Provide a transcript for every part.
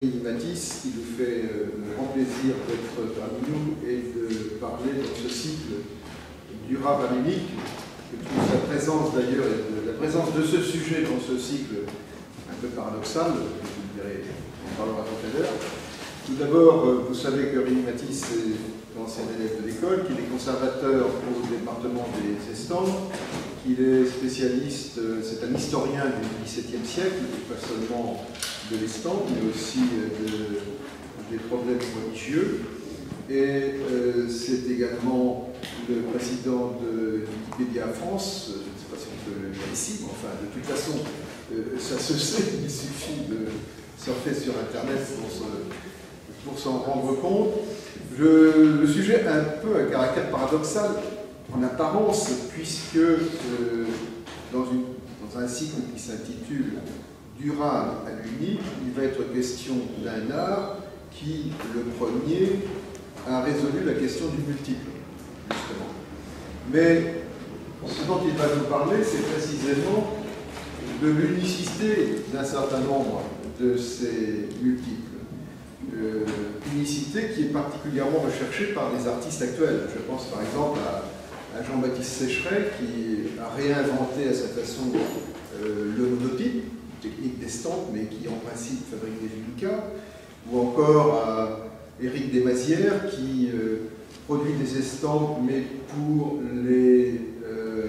Matisse, qui nous fait euh, le grand plaisir d'être parmi nous et de parler dans ce cycle du rap amélique. Je trouve sa présence d'ailleurs, la présence de ce sujet dans ce cycle un peu paradoxal, je dirais, on parlera tout à l'heure. Tout d'abord, euh, vous savez que Rémi Matisse est ancien élève de l'école, qu'il est conservateur au département des Estampes, qu'il est spécialiste, euh, c'est un historien du XVIIe siècle, pas seulement de l'estampe, mais aussi euh, des problèmes religieux. Et euh, c'est également le président de Wikipédia France, je ne sais pas si on peut le dire ici, mais enfin, de toute façon, ça se sait, il suffit de surfer sur Internet pour s'en rendre compte. Le sujet a un peu un caractère paradoxal en apparence, puisque euh, dans, dans, un cycle qui s'intitule Durable à l'unique, il va être question d'un art qui, le premier, a résolu la question du multiple, justement. Mais ce dont il va nous parler, c'est précisément de l'unicité d'un certain nombre de ces multiples. Euh, unicité qui est particulièrement recherchée par des artistes actuels. Je pense par exemple à Jean-Baptiste Sécheret qui a réinventé à sa façon euh, le monotype, technique d'estampe, mais qui en principe fabrique des villicas, ou encore à Éric Desmazières qui euh, produit des estampes, mais pour les euh,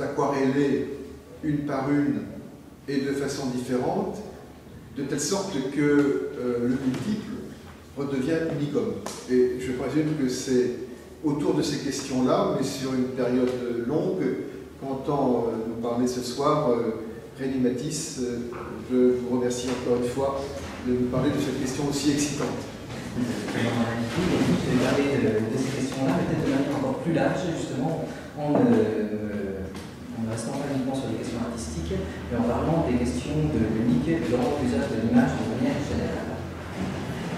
aquareller une par une et de façon différente, de telle sorte que le multiple redevient unicum. Et je présume que c'est autour de ces questions-là, mais sur une période longue, qu'entend euh, nous parler ce soir euh, Rémi Matisse. Euh, je vous remercie encore une fois de nous parler de cette question aussi excitante. Parler de, ces questions-là, peut-être de manière encore plus large, justement, en, restant pas uniquement sur les questions artistiques, mais en parlant des questions de l'unique et de l'usage de l'image de manière générale.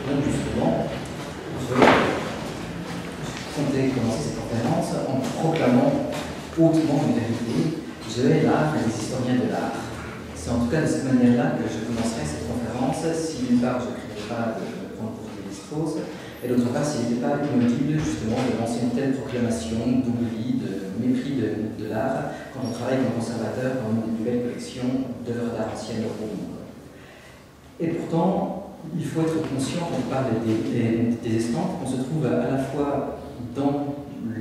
Donc, justement, comptais commencer cette conférence en proclamant hautement une vérité. Je hais l'art et les historiens de l'art. C'est en tout cas de cette manière-là que je commencerai cette conférence, si d'une part je ne craignais pas de prendre pour des et d'autre part s'il n'était pas inutile justement de lancer une telle proclamation d'oubli, de mépris de, de l'art quand on travaille comme conservateur dans une nouvelle collection d'œuvres d'art anciennes au monde. Et pourtant, il faut être conscient quand on parle des, des, des estampes qu'on se trouve à la fois dans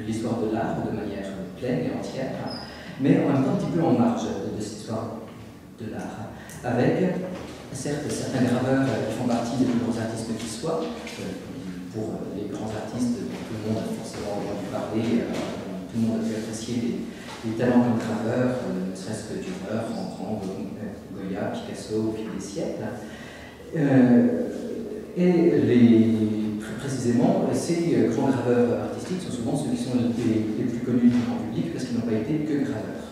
l'histoire de l'art de manière pleine et entière, mais en même temps un petit peu en marge de, cette histoire de l'art, avec certes certains graveurs qui font partie des plus grands artistes qui soient, euh, pour les grands artistes, tout le monde a forcément entendu parler, euh, tout le monde a pu apprécier les, talents comme graveur, euh, ne serait-ce que Dürer, Rembrandt, Goya, Picasso au fil des siècles. et les précisément, ces euh, grands graveurs artistiques sont souvent ceux qui sont les, plus connus du grand public parce qu'ils n'ont pas été que graveurs.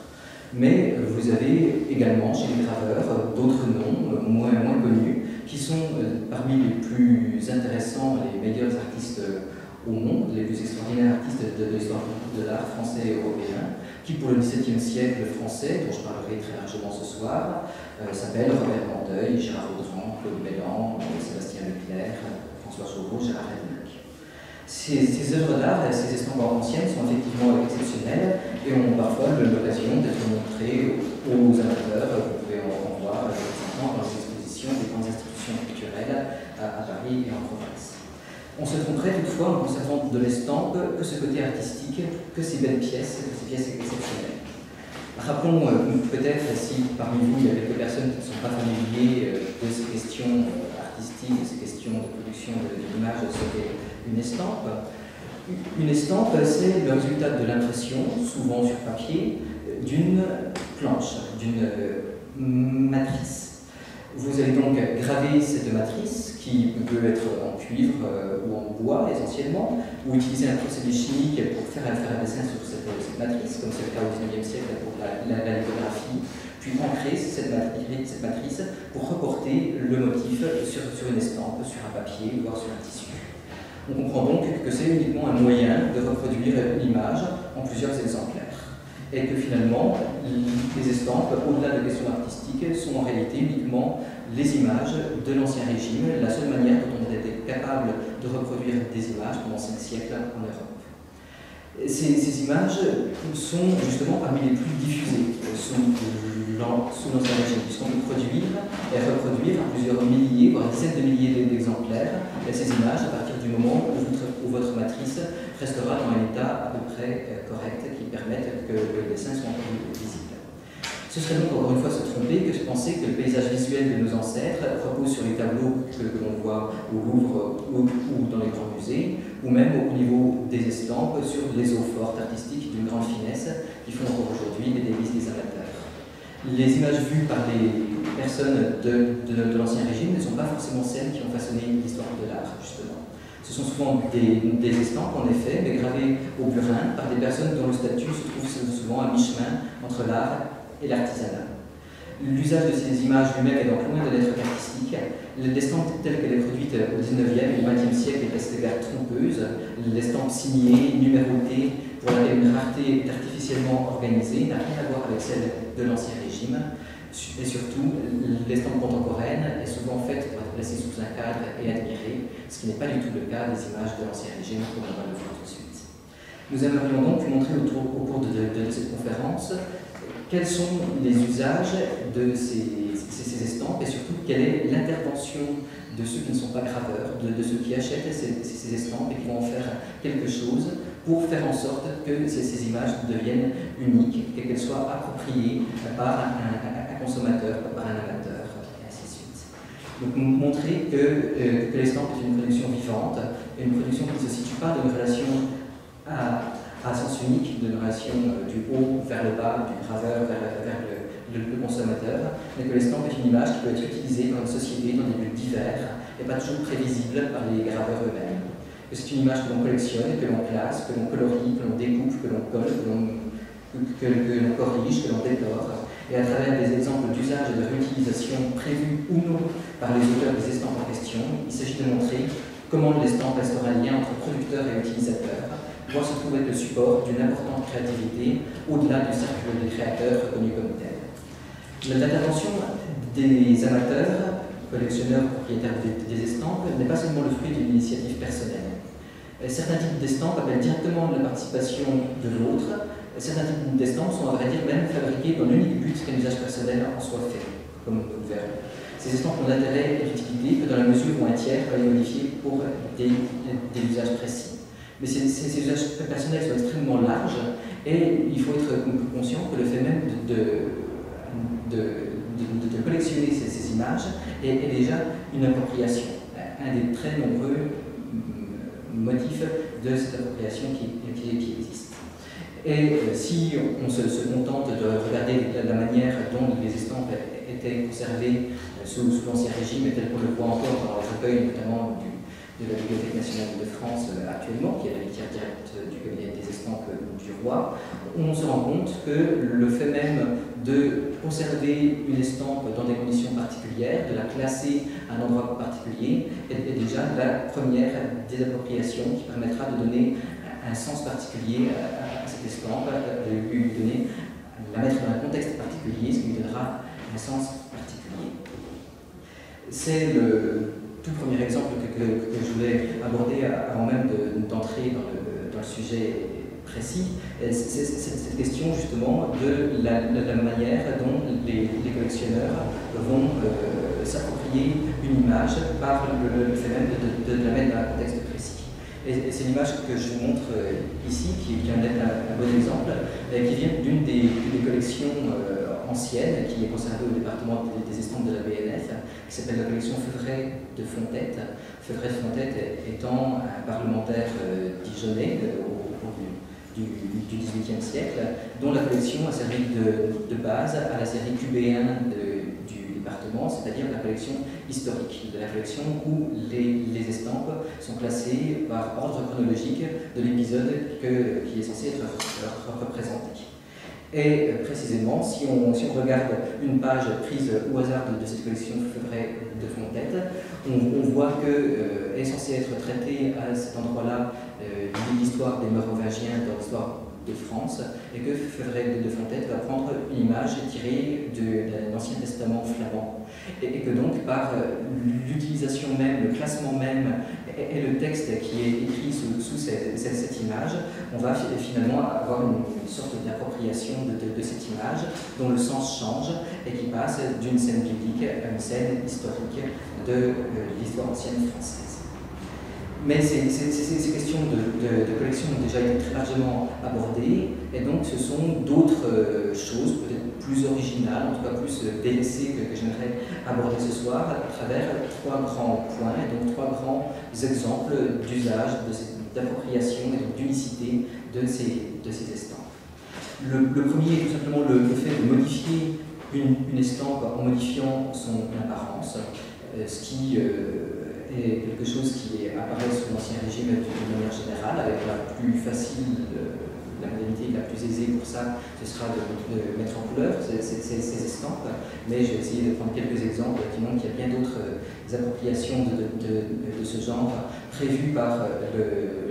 Mais euh, vous avez également chez les graveurs euh, d'autres noms moins, moins connus qui sont parmi les plus intéressants, les meilleurs artistes au monde, les plus extraordinaires artistes de, l'histoire de l'art français et européen, qui pour le XVIIe siècle français, dont je parlerai très largement ce soir, s'appellent Robert Mandeuil, Gérard Audran, Claude Mélan, Sébastien Leclerc, François Chauveau, Gérard Rednick. Ces, œuvres d'art, ces estampes anciennes sont effectivement exceptionnelles et ont parfois l'occasion d'être montrées aux amateurs. Vous pouvez en voir récemment dans les expositions des grandes institutions culturelles à, Paris et en province. On se tromperait toutefois en conservant de l'estampe que ce côté artistique, que ces belles pièces, que ces pièces exceptionnelles. Rappelons euh, peut-être si parmi vous il y a quelques personnes qui ne sont pas familiers euh, de ces questions euh, artistique, ces questions de production de, l'image, c'était une estampe. Une estampe, c'est le résultat de l'impression, souvent sur papier, d'une planche, d'une matrice. Vous allez donc graver cette matrice, qui peut être en cuivre euh, ou en bois essentiellement, ou utiliser un procédé chimique pour faire, un dessin sur cette, matrice, comme c'est le cas au XIXe siècle pour la, lithographie puis ancrer cette matrice, pour reporter le motif sur, une estampe, sur un papier, voire sur un tissu. On comprend donc que c'est uniquement un moyen de reproduire l'image en plusieurs exemplaires. Et que finalement, les estampes, au-delà de questions artistiques, sont en réalité uniquement les images de l'Ancien Régime, la seule manière dont on était capable de reproduire des images pendant cinq siècles en Europe. Ces, images sont justement parmi les plus diffusées sous, l'Ancien Régime, puisqu'on peut produire et reproduire plusieurs milliers, voire dizaines de milliers d'exemplaires ces images à partir du moment où votre, matrice restera dans un état à peu près euh, correct qui permette que le dessin soit encore visible. Ce serait donc encore une fois se tromper que je pensais que le paysage visuel de nos ancêtres repose sur les tableaux que, l'on voit au Louvre ou, dans les grands musées, ou même au niveau des estampes sur les eaux fortes artistiques d'une grande finesse qui font encore aujourd'hui les délices des amateurs. Les images vues par les personnes de, de, l'ancien régime ne sont pas forcément celles qui ont façonné l'histoire de l'art, justement. Ce sont souvent des, estampes, en effet, mais gravées au burin par des personnes dont le statut se trouve souvent à mi-chemin entre l'art et l'artisanat. L'usage de ces images lui-même est donc loin de l'être artistique. L'estampe telle qu'elle est produite au 19e et au 20e siècle est restée trompeuse. L'estampe signée, numérotée, pour laquelle une rareté artificiellement organisée, n'a rien à voir avec celle de l'Ancien Régime. Et surtout, l'estampe contemporaine est souvent faite pour être placée sous un cadre et admirée, ce qui n'est pas du tout le cas des images de l'Ancien Régime, comme on va le voir tout de suite. Nous aimerions donc montrer au, cours de cette conférence quels sont les usages de ces, estampes et surtout quelle est l'intervention de ceux qui ne sont pas graveurs, de, ceux qui achètent ces, estampes et qui vont en faire quelque chose pour faire en sorte que ces, images deviennent uniques et qu'elles soient appropriées par un, consommateur, par un amateur, et ainsi de suite. Donc montrer que, euh, est une production vivante, une production qui ne se situe pas dans une relation à sens unique de relation euh, du haut vers le bas, du graveur vers, le, consommateur, mais que l'estampe est une image qui peut être utilisée dans une société dans des lieux divers et pas toujours prévisible par les graveurs eux-mêmes. C'est une image que l'on collectionne, que l'on classe, que l'on colorie, que l'on découpe, que l'on colle, que l'on corrige, que l'on décore, et à travers des exemples d'usage et de réutilisation prévus ou non par les auteurs des estampes en question, il s'agit de montrer comment l'estampe restera un lien entre producteur et utilisateur, doit se trouver le support d'une importante créativité au-delà du cercle des créateurs reconnus comme tel. L'intervention des amateurs, collectionneurs, propriétaires des, estampes n'est pas seulement le fruit d'une initiative personnelle. Certains types d'estampes appellent directement la participation de l'autre. Certains types d'estampes sont à vrai dire même fabriqués dans l'unique but qu'un usage personnel en soit fait, comme on peut faire. Ces estampes ont d'intérêt et que dans la mesure où un tiers va les modifier pour des usages précis. Mais ces, usages personnels sont extrêmement larges et il faut être conscient que le fait même de, de, collectionner ces, images est, déjà une appropriation, un des très nombreux motifs de cette appropriation qui, qui, existe. Et euh, si on se, contente de regarder la, manière dont les estampes étaient conservées euh, sous, l'Ancien Régime, et tel qu'on le voit encore dans les recueils, notamment de la Bibliothèque nationale de France euh, actuellement, qui est l'héritière directe du cabinet des estampes du roi, on se rend compte que le fait même de conserver une estampe dans des conditions particulières, de la classer à un endroit particulier, est, déjà la première des appropriations qui permettra de donner un sens particulier à, cette estampe, de lui donner, la mettre dans un contexte particulier, ce qui lui donnera un sens particulier. C'est le tout premier exemple que, je voulais aborder avant même d'entrer dans, le, sujet précis, c'est cette question justement de la, manière dont les, collectionneurs vont euh, s'approprier une image par le, fait même de, la mettre dans un contexte Et, c'est l'image que je vous montre euh, ici, qui vient d'être un, bon exemple, qui vient d'une des, collections euh, ancienne qui est conservée au département des, estampes de la BNF, qui s'appelle la collection Feuvret de Fontette. Feuvret de Fontette étant un parlementaire euh, dijonnais euh, au cours du, XVIIIe siècle, dont la collection a servi de, base à la série QB1 du c'est-à-dire la collection historique, de la collection où les, estampes sont classées par ordre chronologique de l'épisode qui est censé être représenté. Et euh, précisément, si on, si on, regarde une page prise au hasard de, cette collection de Fontette, on, voit qu'elle euh, est censée être traitée à cet endroit-là euh, l'histoire des Mérovingiens dans l'histoire de France, et que Feuvret de Fontette va prendre une image tirée de, l'Ancien Testament flamand. et, que donc par l'utilisation même, le classement même et, le texte qui est écrit sous, cette, image, on va finalement avoir une, sorte d'appropriation de, cette image dont le sens change et qui passe d'une scène biblique à une scène historique de l'histoire ancienne française. Mais ces, questions de, collection ont déjà été très largement abordées, et donc ce sont d'autres euh, choses, peut-être plus originales, en tout cas plus euh, délaissées, que, j'aimerais aborder ce soir à travers trois grands points, et donc trois grands exemples d'usage, d'appropriation et d'unicité de ces, de ces estampes. Le, premier est tout simplement le, fait de modifier une, estampe en modifiant son apparence, euh, ce qui quelque chose qui apparaît sous l'Ancien Régime d'une manière générale, avec la plus facile, la modalité la plus aisée pour ça, ce sera de, mettre en couleur ces, estampes. Mais je vais essayer de prendre quelques exemples qui montrent qu'il y a bien d'autres appropriations de, de, ce genre prévues par le,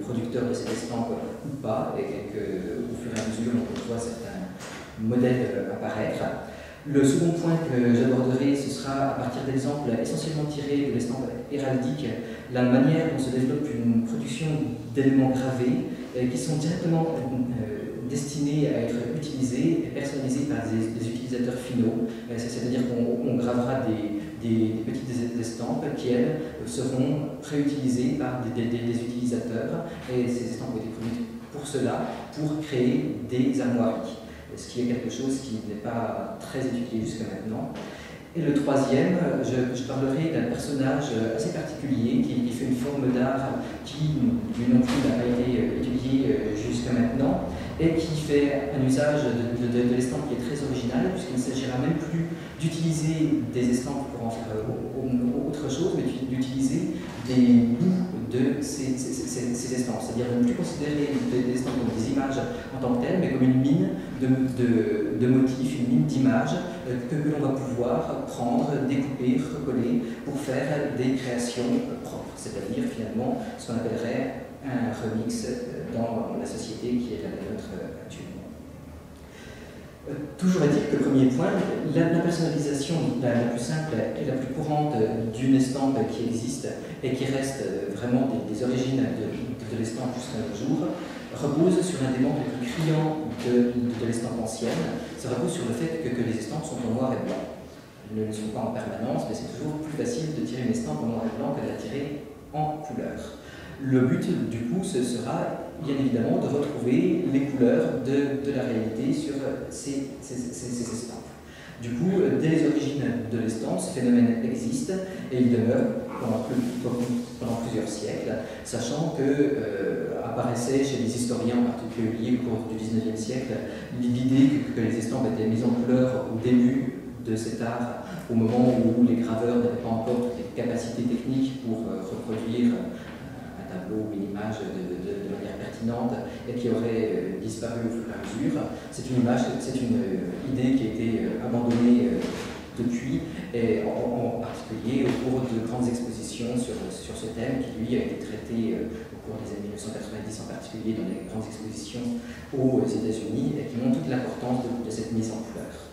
producteur de cette estampe ou pas, et qu'au fur et à mesure on voit certains modèles apparaître. Le second point que j'aborderai, ce sera à partir d'exemples essentiellement tirés de l'estampe héraldique, la manière dont se développe une production d'éléments gravés euh, qui sont directement euh, destinés à être utilisés et personnalisés par des, utilisateurs finaux. Euh, c'est-à-dire qu'on gravera des, petites estampes qui, elles, seront réutilisées par des, utilisateurs. Et ces estampes ont été produites pour cela, pour créer des armoiries ce qui est quelque chose qui n'est pas très étudié jusqu'à maintenant. Et le troisième, je, parlerai d'un personnage assez particulier qui, fait une forme d'art qui, lui non plus, n'a pas été étudié euh, jusqu'à maintenant et qui fait un usage de, de, l'estampe qui est très original puisqu'il ne s'agira même plus d'utiliser des estampes pour en faire euh, autre chose, mais d'utiliser des bouts de ces, estampes, c'est-à-dire ne plus considérer les estampes comme des images en tant que telles, mais comme une mine de, motifs, une mine d'images euh, que, l'on va pouvoir prendre, découper, recoller pour faire des créations propres, c'est-à-dire finalement ce qu'on appellerait un remix euh, dans la société qui est la nôtre actuellement. Toujours est-il que le premier point, la, personnalisation la, plus simple et la plus courante d'une estampe qui existe et qui reste vraiment des, origines de, l'estampe jusqu'à nos jours, repose sur un des membres les plus criants de, l'estampe ancienne, ça repose sur le fait que, les estampes sont en noir et blanc. Elles ne le sont pas en permanence, mais c'est toujours plus facile de tirer une estampe en noir et blanc que de la tirer en couleur. Le but, du coup, ce sera bien évidemment de retrouver les couleurs de, la réalité sur ces, estampes. Du coup, dès les origines de l'estampe, ce phénomène existe et il demeure pendant, plusieurs siècles, sachant que euh, apparaissait chez les historiens en particulier au cours du XIXe siècle l'idée que, les estampes étaient mises en couleur au début de cet art, au moment où les graveurs n'avaient pas encore les capacités techniques pour euh, reproduire ou une image de, manière pertinente et qui aurait euh, disparu au fur et à mesure. C'est une image, c'est une euh, idée qui a été euh, abandonnée depuis, et en, particulier au cours de grandes expositions sur, sur ce thème qui lui a été traité au cours des années 1990 en particulier dans les grandes expositions aux États-Unis et qui montrent toute l'importance de, cette mise en couleur.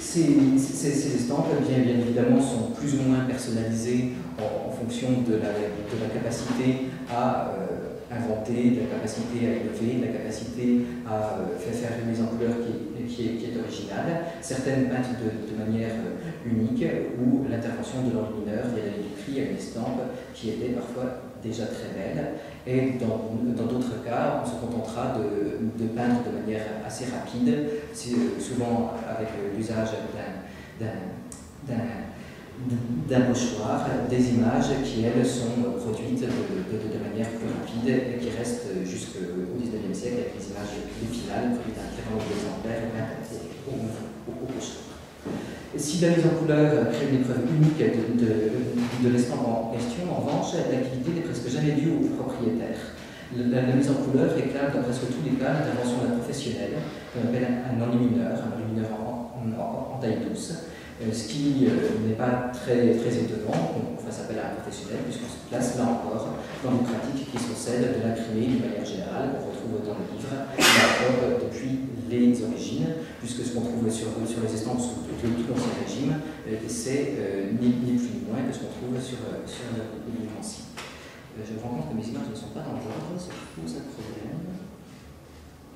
Ces, ces, estampes, bien, évidemment, sont plus ou moins personnalisées en, fonction de la, capacité à euh, inventer, de la capacité à élever, de la capacité à euh, faire une mise en couleur qui, est, originale. Certaines peintes de, manière euh, unique ou l'intervention de l'enlumineur via la prix à une estampe qui était parfois déjà très belle. Et dans d'autres cas, on se contentera de, peindre de manière assez rapide, souvent avec l'usage d'un d'un mouchoir, des images qui, elles, sont produites de, manière plus rapide et qui restent jusqu'au XIXe siècle avec les images les finales produites à un très grand nombre d'exemplaires au, au, mouchoir. Si la mise en couleur crée une épreuve unique de, de, en question, en revanche, l'activité n'est presque jamais due au propriétaire. La, mise en couleur réclame dans presque tous les cas l'intervention d'un professionnel, qu'on appelle un, enlumineur, un enlumineur en, en taille douce, euh, ce qui euh, n'est pas très, étonnant qu'on fasse appel à un professionnel, puisqu'on se place là encore dans une pratique qui sont celles de l'imprimer d'une manière générale, qu'on retrouve dans le livre, depuis les origines, puisque ce qu'on trouve sur, sur les estampes sous tout, l'ancien régime, régime, c'est ni, ni, plus ni moins que ce qu'on trouve sur, sur le livre Je me rends compte que mes images ne sont pas dans l'ordre, c'est pose un problème.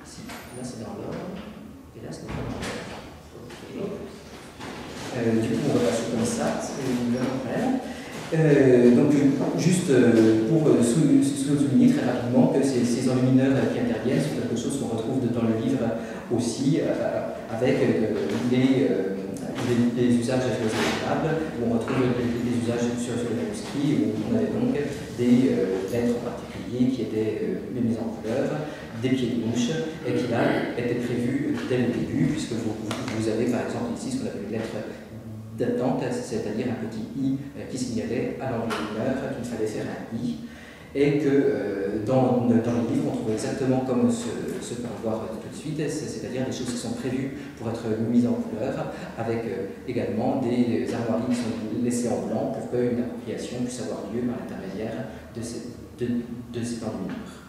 Si, là c'est dans l'ordre, et là c'est pas dans l'ordre. du coup, on va passer comme ça, c'est problème. Euh, donc, juste euh, pour euh, souligner très rapidement que ces, ces enlumineurs qui interviennent sont quelque chose qu'on retrouve dans le livre aussi, avec les, les, usages raisonnables, où on retrouve des usages sur, le manuscrit, où on avait donc des lettres en particulier qui étaient mises en couleur, des pieds de mouche, et qui là étaient prévus dès le début, puisque vous, vous avez par exemple ici ce qu'on appelle une lettre d'attente, c'est-à-dire un petit i euh, qui signalait à l'enlumineur qu'il fallait faire un i, et que euh, dans, dans les livres, on trouve exactement comme ce, ce qu'on voir tout de suite, c'est-à-dire des choses qui sont prévues pour être mises en couleur, avec euh, également des armoiries qui sont laissées en blanc pour qu'une appropriation puisse avoir lieu par l'intermédiaire de, de, de enlumineur.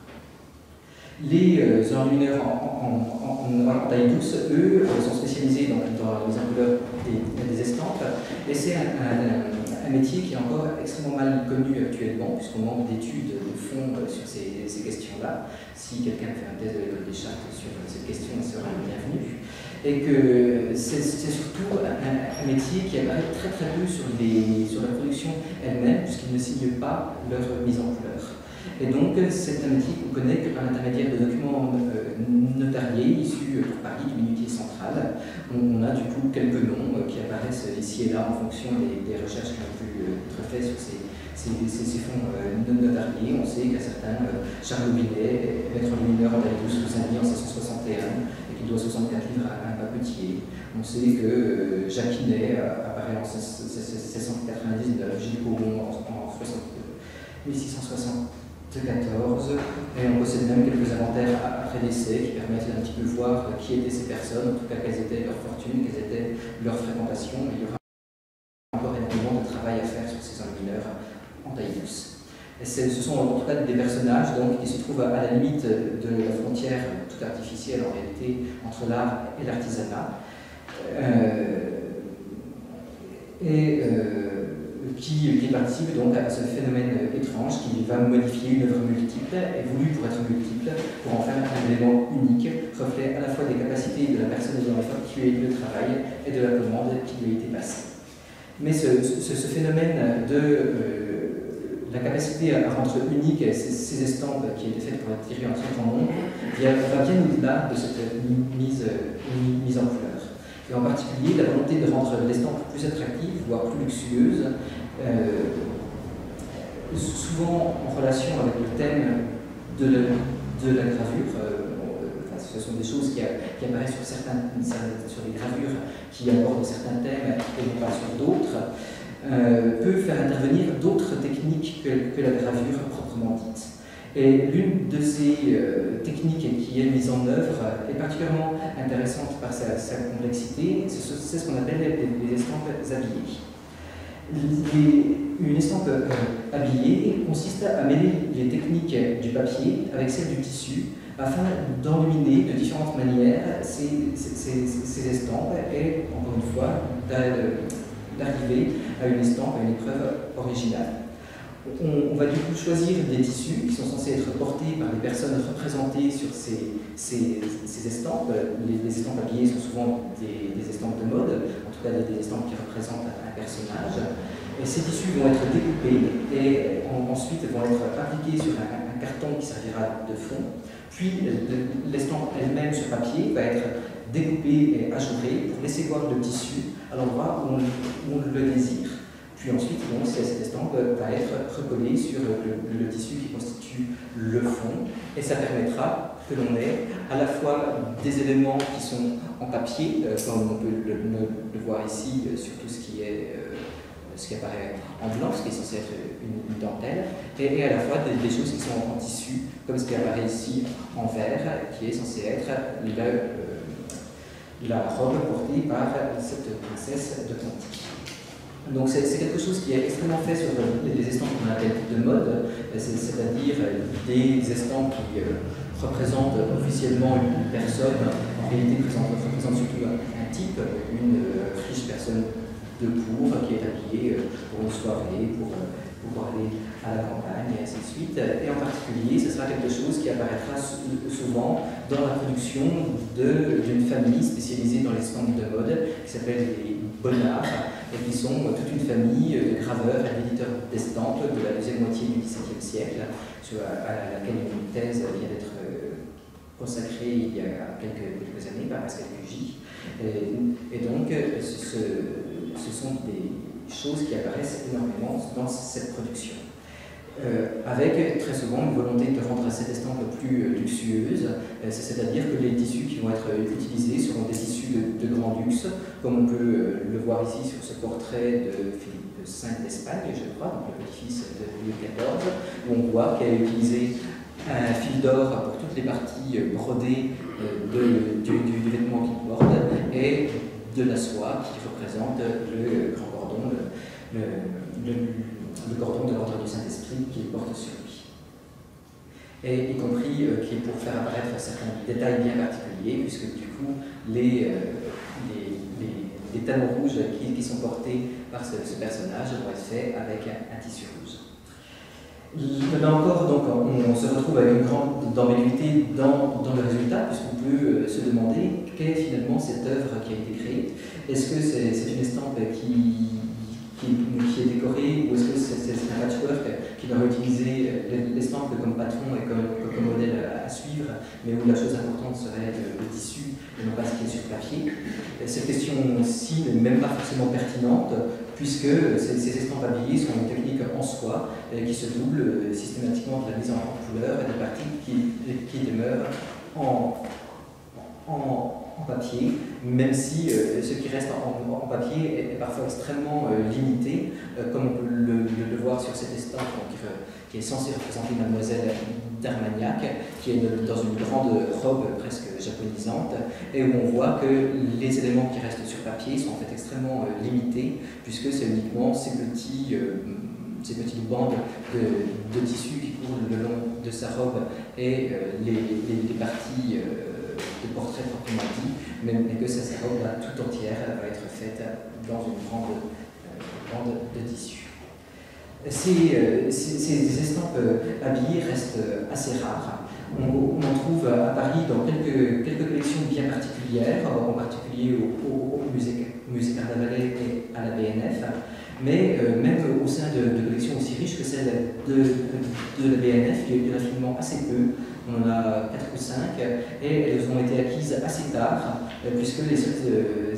Les euh, enlumineurs en, en, taille douce, eux, euh, sont spécialisés dans, dans les encouleurs des, des, estampes, et c'est un, métier qui est encore extrêmement mal connu actuellement, puisqu'on manque d'études de fond euh, sur ces, questions-là. Si quelqu'un fait un test de l'école des chartes sur cette question, il sera bienvenu. Et que c'est surtout un, métier qui apparaît très très peu sur, les, sur la production elle-même, puisqu'ils ne signent pas leur mise en couleur. Et donc, c'est un métier qu'on connaît que par l'intermédiaire de documents euh, notariés issus euh, pour Paris du minutier central. On, a du coup quelques noms euh, qui apparaissent ici et là en fonction des, recherches qui ont pu être faites sur ces, fonds notariés. On sait qu'à certains, Charles Binet, maître lumineur en 12 sous en 1661 et qu'il doit 64 livres à un papetier. On sait que Jacquinet apparaît en 1699, Gilles Cauron en, 1660. 14, et on possède même quelques inventaires après décès qui permettent d'un petit peu voir qui étaient ces personnes, en tout cas quelles étaient leurs fortunes, quelles étaient leurs fréquentations. Il y aura encore énormément de travail à faire sur ces enlumineurs en taille douce. Et ce sont en tout cas des personnages donc, qui se trouvent à la limite de la frontière tout artificielle en réalité entre l'art et l'artisanat. Euh, et euh, qui, participe donc à ce phénomène étrange qui va modifier une œuvre multiple, et voulu pour être multiple, pour en faire un élément unique, reflet à la fois des capacités de la personne ayant effectué le travail et de la commande qui lui a été passée. Mais ce, phénomène de euh, la capacité à rendre unique ces, estampes qui étaient faites pour attirer un grand nombre va bien au-delà de cette mise, mise en couleur et en particulier la volonté de rendre l'estampe plus attractive, voire plus luxueuse, euh, souvent en relation avec le thème de la, gravure. Euh, ce sont des choses qui, apparaissent sur, certains, sur les gravures qui abordent certains thèmes et non pas sur d'autres, euh, peut faire intervenir d'autres techniques que, que, la gravure proprement dite. Et l'une de ces techniques qui est mise en œuvre est particulièrement intéressante par sa, complexité, c'est ce qu'on appelle les, estampes habillées une estampe euh, habillée consiste à mêler les techniques du papier avec celles du tissu afin d'enluminer de différentes manières ces, ces, estampes et, encore une fois, d'arriver à une estampe, à une épreuve originale. On, va du coup choisir des tissus qui sont censés être portés par les personnes représentées sur ces, estampes. Les, estampes habillées sont souvent des, estampes de mode, en tout cas des, estampes qui représentent un personnage. Ces tissus vont être découpés et ensuite vont être appliqués sur un, carton qui servira de fond. Puis l'estampe elle-même sur papier va être découpée et ajourée pour laisser voir le tissu à l'endroit où, on le désire. Puis ensuite, cette estampe va être recollée sur le, tissu qui constitue le fond et ça permettra que l'on ait à la fois des éléments qui sont en papier, euh, comme on peut le, voir ici euh, sur tout ce qui est euh, ce qui apparaît en blanc, ce qui est censé être une, dentelle, et, à la fois des, choses qui sont en tissu, comme ce qui apparaît ici en vert, qui est censé être la robe portée par cette princesse de Conti. Donc c'est quelque chose qui est extrêmement fait sur les estampes qu'on appelle de mode, c'est-à-dire des estampes qui représentent officiellement une personne, en réalité représentent, surtout un, type, une riche personne de pour qui est habillé pour une soirée, pour pour aller à la campagne, et ainsi de suite. Et en particulier, ce sera quelque chose qui apparaîtra souvent dans la production d'une famille spécialisée dans les stands de mode, qui s'appelle les Bonnards, et qui sont toute une famille de graveurs et d'éditeurs d'estampes de la deuxième moitié du XVIIe siècle, à laquelle une thèse vient d'être euh, consacrée il y a quelques, années par Pascal Cugy. Et, donc, ce, ce sont des choses qui apparaissent énormément dans cette production. Euh, avec très souvent une volonté de rendre cette estampe plus euh, luxueuse, euh, c'est-à-dire que les tissus qui vont être utilisés seront des tissus de, grand luxe, comme on peut le voir ici sur ce portrait de Philippe V d'Espagne, je crois, donc le petit-fils de Louis XIV, où on voit qu'il a utilisé un fil d'or pour toutes les parties brodées du, vêtement qu'il porte et de la soie qui représente le grand le, le, cordon de l'ordre du Saint-Esprit qu'il porte sur lui. Et y compris euh, qui est pour faire apparaître certains détails bien particuliers, puisque du coup, les, euh, les, les, rouges qui, qui, sont portés par ce, personnage vont être faits avec un, tissu rouge. Là encore, donc, on, se retrouve avec une grande ambiguïté dans, dans, le résultat, puisqu'on peut euh, se demander quelle est finalement cette œuvre qui a été créée. Est-ce que c'est une estampe qui qui, est décoré ou est-ce que c'est un patchwork qui va utiliser l'estampe comme patron et comme, modèle à, suivre, mais où la chose importante serait le, tissu et non pas ce qui est sur papier. Cette question-ci n'est même pas forcément pertinente puisque ces, estampes habillées sont une technique en soi qui se double systématiquement de la mise en couleur et des parties qui, demeurent en, en en papier, même si euh, ce qui reste en, papier est, parfois extrêmement euh, limité, euh, comme on peut le, voir sur cette estampe qui est censée représenter Mademoiselle d'Armagnac, qui est dans une grande robe presque japonisante, et où on voit que les éléments qui restent sur papier sont en fait extrêmement limités, puisque c'est uniquement ces petits ces petites bandes de, de, tissu qui courent le long de sa robe et les, les, parties de portrait proprement dit, mais, que sa robe tout entière va être faite dans une grande euh, bande de tissu. Ces, euh, ces, estampes habillées restent assez rares. On, en trouve à Paris dans quelques, quelques collections bien particulières, en particulier au, musée, musée Carnavalet et à la BNF, mais euh, même au sein de, collections aussi riches que celle de, de, la BNF, il y a finalement assez peu on en a 4 ou 5, et elles ont été acquises assez tard, euh, puisque les seules euh,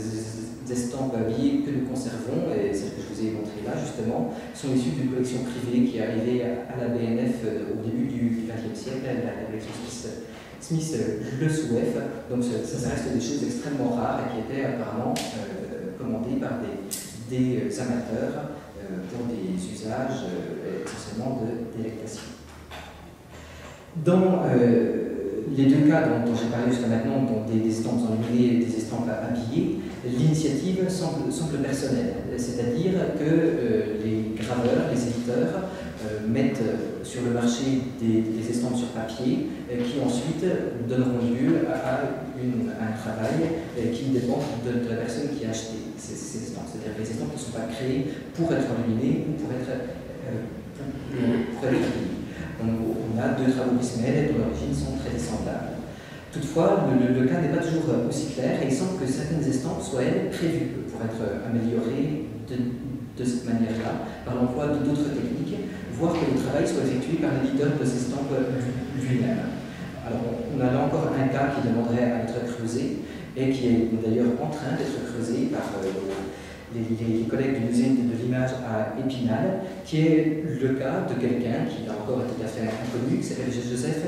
estampes habillées que nous conservons, et celles que je vous ai montrées là justement, sont issues d'une collection privée qui est arrivée à la BNF euh, au début du XXe siècle, la collection Smith, Smith Le Souef. Donc ça, reste des choses extrêmement rares et qui étaient apparemment commandées par des, des amateurs pour des usages essentiellement de délectation. Dans euh, les deux cas dont, j'ai parlé jusqu'à maintenant, dont des, estampes enluminées et des estampes habillées, l'initiative semble, personnelle, c'est-à-dire que euh, les graveurs, les éditeurs, euh, mettent sur le marché des, estampes sur papier qui ensuite donneront lieu à, un travail qui dépend de, la personne qui a acheté ces, estampes. C'est-à-dire que les estampes ne sont pas créées pour être enluminées ou pour être, pour être on, a deux travaux qui se mêlent et dont l'origine sont très semblables. Toutefois, le, cas n'est pas toujours aussi clair et il semble que certaines estampes soient prévues pour être améliorées de, cette manière-là par l'emploi d'autres techniques, voire que le travail soit effectué par l'éditeur de ces estampes lui-même. Alors, on a là encore un cas qui demanderait à être creusé et qui est d'ailleurs en train d'être creusé par euh, les, collègues du musée de, l'image à Épinal, qui est le cas de quelqu'un qui a encore tout à fait inconnu, qui s'appelle Joseph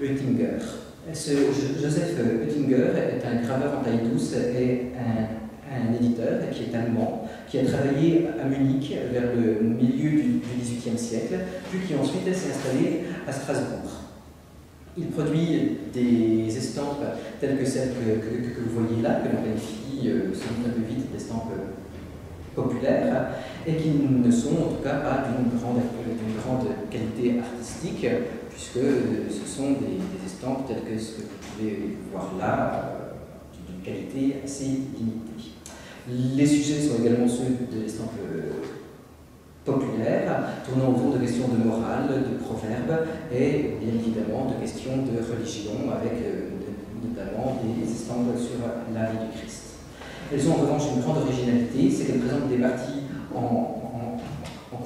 Oettinger. Joseph Oettinger est un graveur en taille douce et un, éditeur qui est allemand, qui a travaillé à Munich vers le milieu du XVIIIe siècle, puis qui ensuite s'est installé à Strasbourg. Il produit des estampes telles que celles que, vous voyez là, que l'on qualifie sans un peu vite d'estampes populaires et qui ne sont en tout cas pas d'une grande, qualité artistique, puisque ce sont des, estampes telles que ce que vous pouvez voir là, euh, d'une qualité assez limitée. Les sujets sont également ceux de l'estampes populaires, tournant autour de questions de morale, de proverbes et bien évidemment de questions de religion, avec notamment des estampes sur la vie du Christ. Elles ont en revanche une grande originalité, c'est qu'elles présentent des parties en,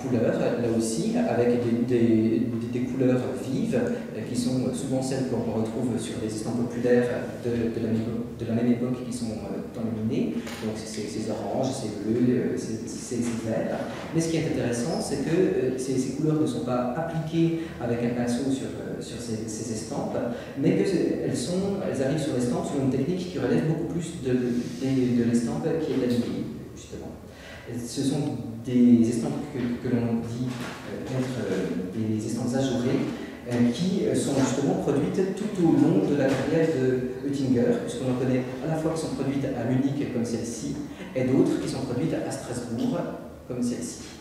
couleurs, là aussi, avec des, couleurs vives, qui sont souvent celles qu'on retrouve sur les estampes populaires de, de, la, de, la, même époque qui sont euh, enluminées. Donc c'est ces oranges, ces bleus, ces verts. Mais ce qui est intéressant, c'est que euh, ces, couleurs ne sont pas appliquées avec un pinceau sur, euh, sur ces, ces, estampes, mais qu'elles elles arrivent sur l'estampe sur une technique qui relève beaucoup plus de, de, l'estampe qui est l'animé, justement. Ce sont des estampes que, l'on dit euh, être euh, des estampes ajourées, euh, qui sont justement produites tout au long de la carrière de Oettinger, puisqu'on en connaît à la fois qui sont produites à Munich comme celle-ci, et d'autres qui sont produites à Strasbourg comme celle-ci.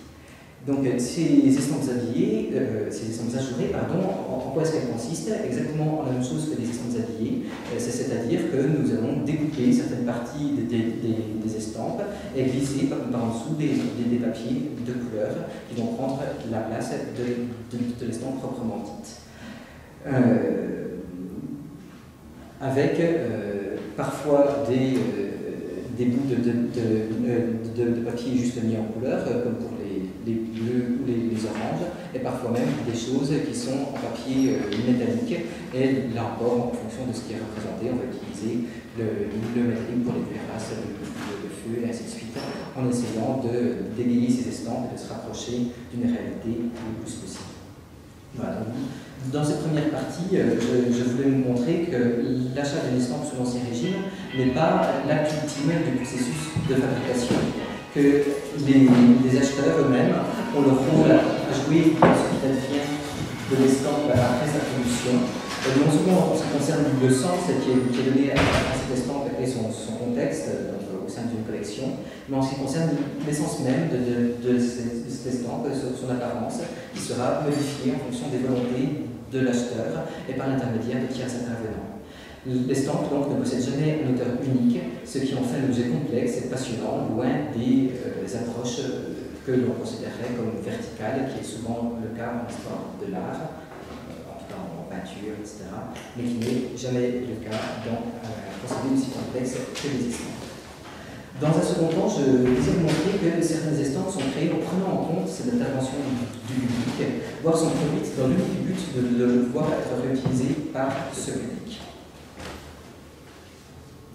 Donc ces estampes habillées, euh, ces estampes ajourées, pardon, en, quoi est-ce qu'elles consistent Exactement la même chose que les estampes habillées, euh, c'est-à-dire que nous allons découper certaines parties des, estampes et glisser par, en dessous des, papiers de couleur qui vont prendre la place de, l'estampe proprement dite. Euh, avec parfois des, bouts de, papier juste mis en couleur, comme pour les bleus ou les, oranges, et parfois même des choses qui sont en papier euh, métallique. Et là encore, en fonction de ce qui est représenté, on va utiliser le, métallique pour les cuirasses, le, le, feu, et ainsi de suite, en essayant de dégayer ces estampes et de se rapprocher d'une réalité le plus possible. Dans cette première partie, euh, je, voulais vous montrer que l'achat d'une estampe sous l'Ancien Régime n'est pas l'acte ultime du processus de fabrication que les, acheteurs eux-mêmes ont leur rôle à jouer ce qui advient de l'estampe après sa production. Non seulement en ce qui concerne le sens qui est, qui est donné à, cette estampe et son, contexte au sein d'une collection, mais en ce qui concerne l'essence même de, de, cette estampe, son apparence, qui sera modifiée en fonction des volontés de l'acheteur et par l'intermédiaire de tiers intervenants. L'estampe donc ne possède jamais un auteur unique, ce qui en fait un objet complexe et passionnant, loin des euh, approches euh, que l'on considérerait comme verticales, qui est souvent le cas en histoire de l'art, euh, en en peinture, etc., mais qui n'est jamais le cas dans un procédé aussi complexe que les estampes. Dans un second temps, je désire montrer que certaines estampes sont créées en prenant en compte cette intervention du, public, voire sont produites dans l'unique but de, de pouvoir être réutilisées par ce public.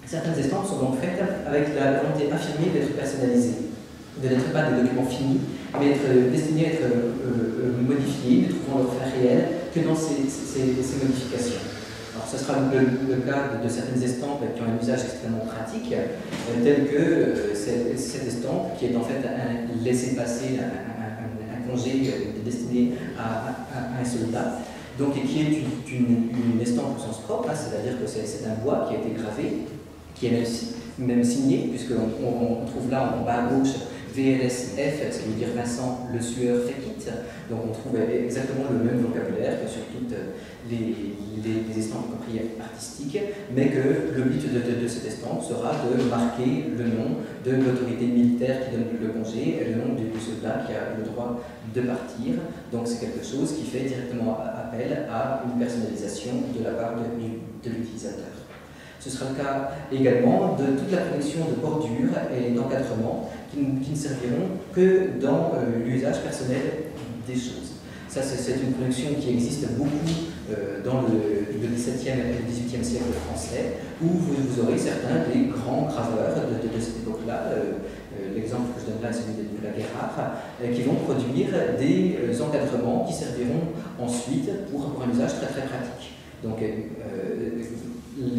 Certaines estampes sont donc faites avec la volonté affirmée d'être personnalisées, de n'être pas des documents finis, mais être euh, destinés à être euh, euh, modifiés, ne trouvant leur fin réel que dans ces, modifications. Alors, ce sera le, cas de, certaines estampes qui ont un usage extrêmement pratique, tel que cette, estampe qui est en fait un laisser-passer, un, congé destiné à, un soldat, donc, et qui est une, estampe au sens propre, hein, c'est-à-dire que c'est un bois qui a été gravé qui est même, signé, puisqu'on on trouve là en bas à gauche VLSF, ce qui veut dire Vincent Le Sueur Fekit. Donc on trouve exactement le même vocabulaire que sur toutes les, les, estampes, compris artistiques, mais que le but de, cette estampe sera de marquer le nom de l'autorité militaire qui donne le congé et le nom du soldat qui a le droit de partir. Donc c'est quelque chose qui fait directement appel à une personnalisation de la part de l'utilisateur. Ce sera le cas également de toute la collection de bordures et d'encadrement qui, ne serviront que dans euh, l'usage personnel des choses. Ça, c'est une collection qui existe beaucoup euh, dans le, XVIIe et le XVIIIe siècle français, où vous, aurez certains des grands graveurs de, cette époque-là. Euh, l'exemple que je donne là, c'est celui de la Guérard, qui vont produire des encadrements qui serviront ensuite pour, pour, un usage très très pratique. Donc,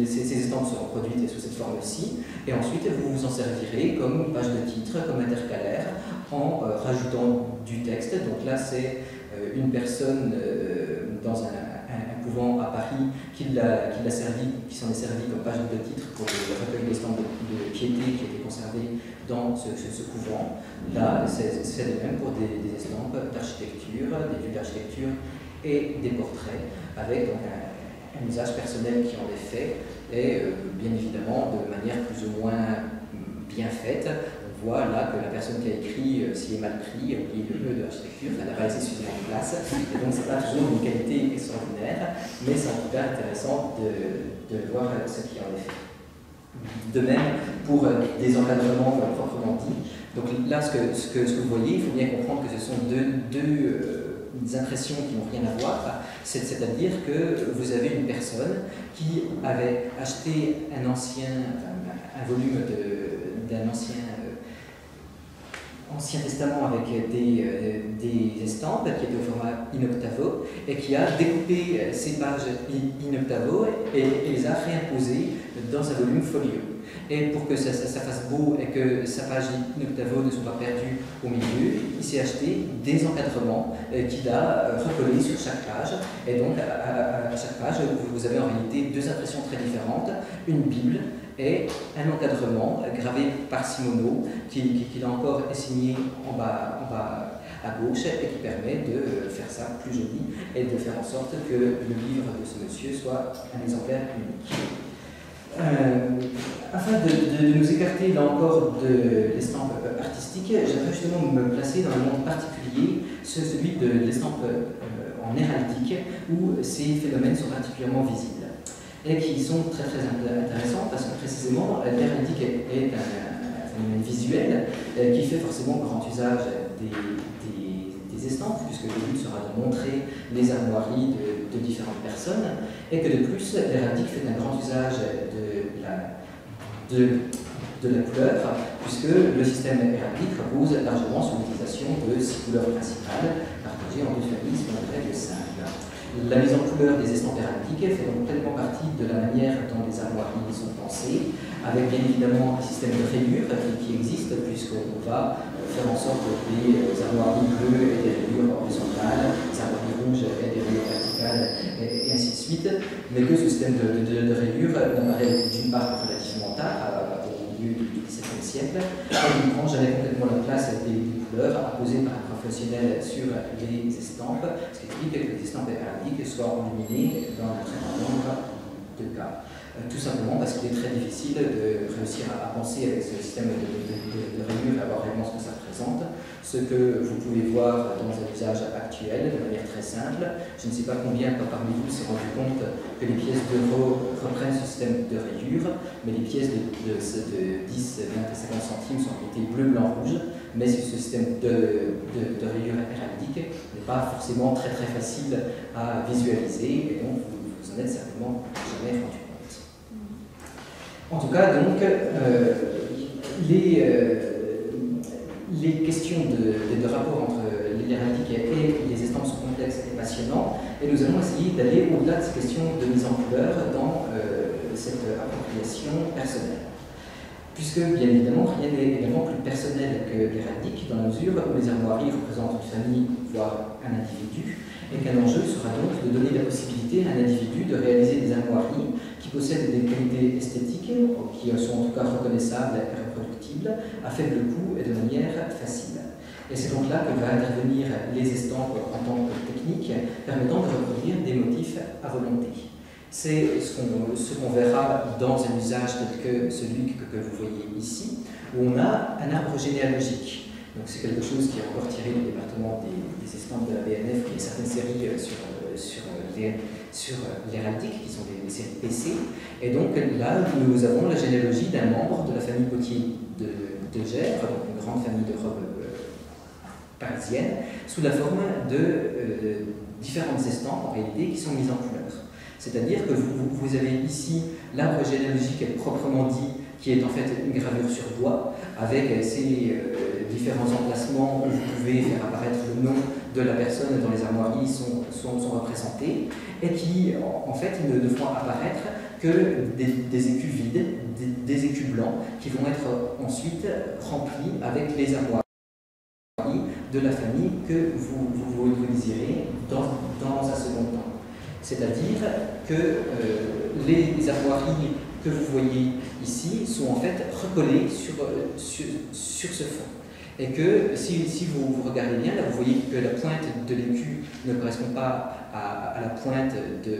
ces, estampes seront produites sous cette forme-ci, et ensuite vous vous en servirez comme page de titre, comme intercalaire, en euh, rajoutant du texte. Donc là, c'est euh, une personne euh, dans un, couvent à Paris qui s'en est servi comme page de titre pour le recueil d'estampes de, de, piété qui étaient conservées dans ce, couvent. Là, c'est de même pour des, des estampes d'architecture, des vues d'architecture et des portraits, avec donc un un usage personnel qui en est fait, et euh, bien évidemment de manière plus ou moins bien faite. voit là que la personne qui a écrit, euh, s'il est mal pris, euh, il le de l'architecture, elle n'a pas laissé suffisamment de place. Et donc, c'est pas toujours une qualité extraordinaire, mais c'est en tout cas intéressant de, de voir ce qui en est fait. De même, pour des encadrements proprement dit, donc là, ce que, ce, que, ce que, vous voyez, il faut bien comprendre que ce sont deux impressions qui n'ont rien à voir. C'est-à-dire que vous avez une personne qui avait acheté un ancien, un volume d'un ancien Ancien Testament avec des, euh, des, estampes qui étaient au format in octavo et qui a découpé euh, ces pages in octavo et, les a réimposées dans un volume folio. Et pour que ça, fasse beau et que sa page octavo ne soit pas perdue au milieu, il s'est acheté des encadrements euh, qu'il a recollés sur chaque page. Et donc à, chaque page, vous avez en réalité deux impressions très différentes, une Bible et un encadrement gravé par Simoneau, qui, qui, a encore signé en bas à gauche et qui permet de faire ça plus joli et de faire en sorte que le livre de ce monsieur soit un exemplaire unique. Euh, afin de, nous écarter là encore de l'estampe artistique, j'aimerais justement me placer dans un monde particulier, celui de l'estampe euh, en héraldique, où ces phénomènes sont particulièrement visibles et qui sont très très intéressants parce que précisément l'hermétique est, un, phénomène visuel euh, qui fait forcément grand usage des, estampes, puisque le but sera de montrer les armoiries de, différentes personnes, et que de plus l'hermétique fait un grand usage de la, de, la couleur, puisque le système héraldique repose largement sur l'utilisation de six couleurs principales, partagées en deux familles, ce qu'on appelle le 5. La mise en couleur des estampes héraldiques fait donc pleinement partie de la manière dont les armoiries sont pensées, avec bien évidemment un système de rayures qui, existe, puisqu'on va faire en sorte que les armoiries bleues aient des rayures horizontales, les armoiries rouges aient des rayures verticales, et, ainsi de suite, mais que ce système de, rayures n'apparaît d'une part relativement tard, au milieu du XVIIe siècle, et ne prend jamais complètement la place des, couleurs imposées par professionnel sur les estampes, ce qui explique que les estampes héraldiques soient enluminées dans un très grand nombre de cas. Euh, tout simplement parce qu'il est très difficile de réussir à, penser avec ce système de, de, de, rayures et avoir réellement ce que ça représente. Ce que vous pouvez voir dans un usage actuel de manière très simple, je ne sais pas combien parmi vous s'est rendu compte que les pièces d'euros reprennent ce système de rayures, mais les pièces de, 10, 20 et 50 centimes sont en bleu, blanc, rouge mais ce système de, de, de rayures héraldiques n'est pas forcément très très facile à visualiser, et donc vous, vous en êtes certainement jamais rendu compte. En tout cas, donc, euh, les, euh, les questions de, de, rapport entre l'héraldique et les estampes sont complexes et passionnants, et nous allons essayer d'aller au-delà de ces questions de mise en couleur dans euh, cette appropriation personnelle. Puisque bien évidemment rien n'est également plus personnel que l'héraldique, dans la mesure où les armoiries représentent une famille, voire un individu, et qu'un enjeu sera donc de donner la possibilité à un individu de réaliser des armoiries qui possèdent des qualités esthétiques, qui sont en tout cas reconnaissables et reproductibles, à faible coût et de manière facile. Et c'est donc là que va intervenir les estampes en tant que technique, permettant de reproduire des motifs à volonté. C'est ce qu'on verra dans un usage tel que celui que, vous voyez ici, où on a un arbre généalogique. Donc c'est quelque chose qui est encore tiré du département des, des estampes de la BNF, qui certaines séries euh, sur, sur, euh, sur l'héraldique, qui sont des, séries PC. Et donc là, nous avons la généalogie d'un membre de la famille Potier de, de donc une grande famille de robes parisiennes, sous la forme de différentes estampes en réalité qui sont mises en couleur. C'est-à-dire que vous, avez ici l'arbre généalogique proprement dit, qui est en fait une gravure sur bois, avec ces euh, différents emplacements où vous pouvez faire apparaître le nom de la personne dont les armoiries sont, sont, sont représentés, et qui en, fait ne, font apparaître que des, écus vides, des, écus blancs, qui vont être ensuite remplis avec les armoiries de la famille que vous, vous, désirez dans, dans un second temps. C'est-à-dire que euh, les armoiries que vous voyez ici sont en fait recollées sur, euh, sur, ce fond. Et que si, vous, vous, regardez bien, là vous voyez que la pointe de l'écu ne correspond pas à, la pointe de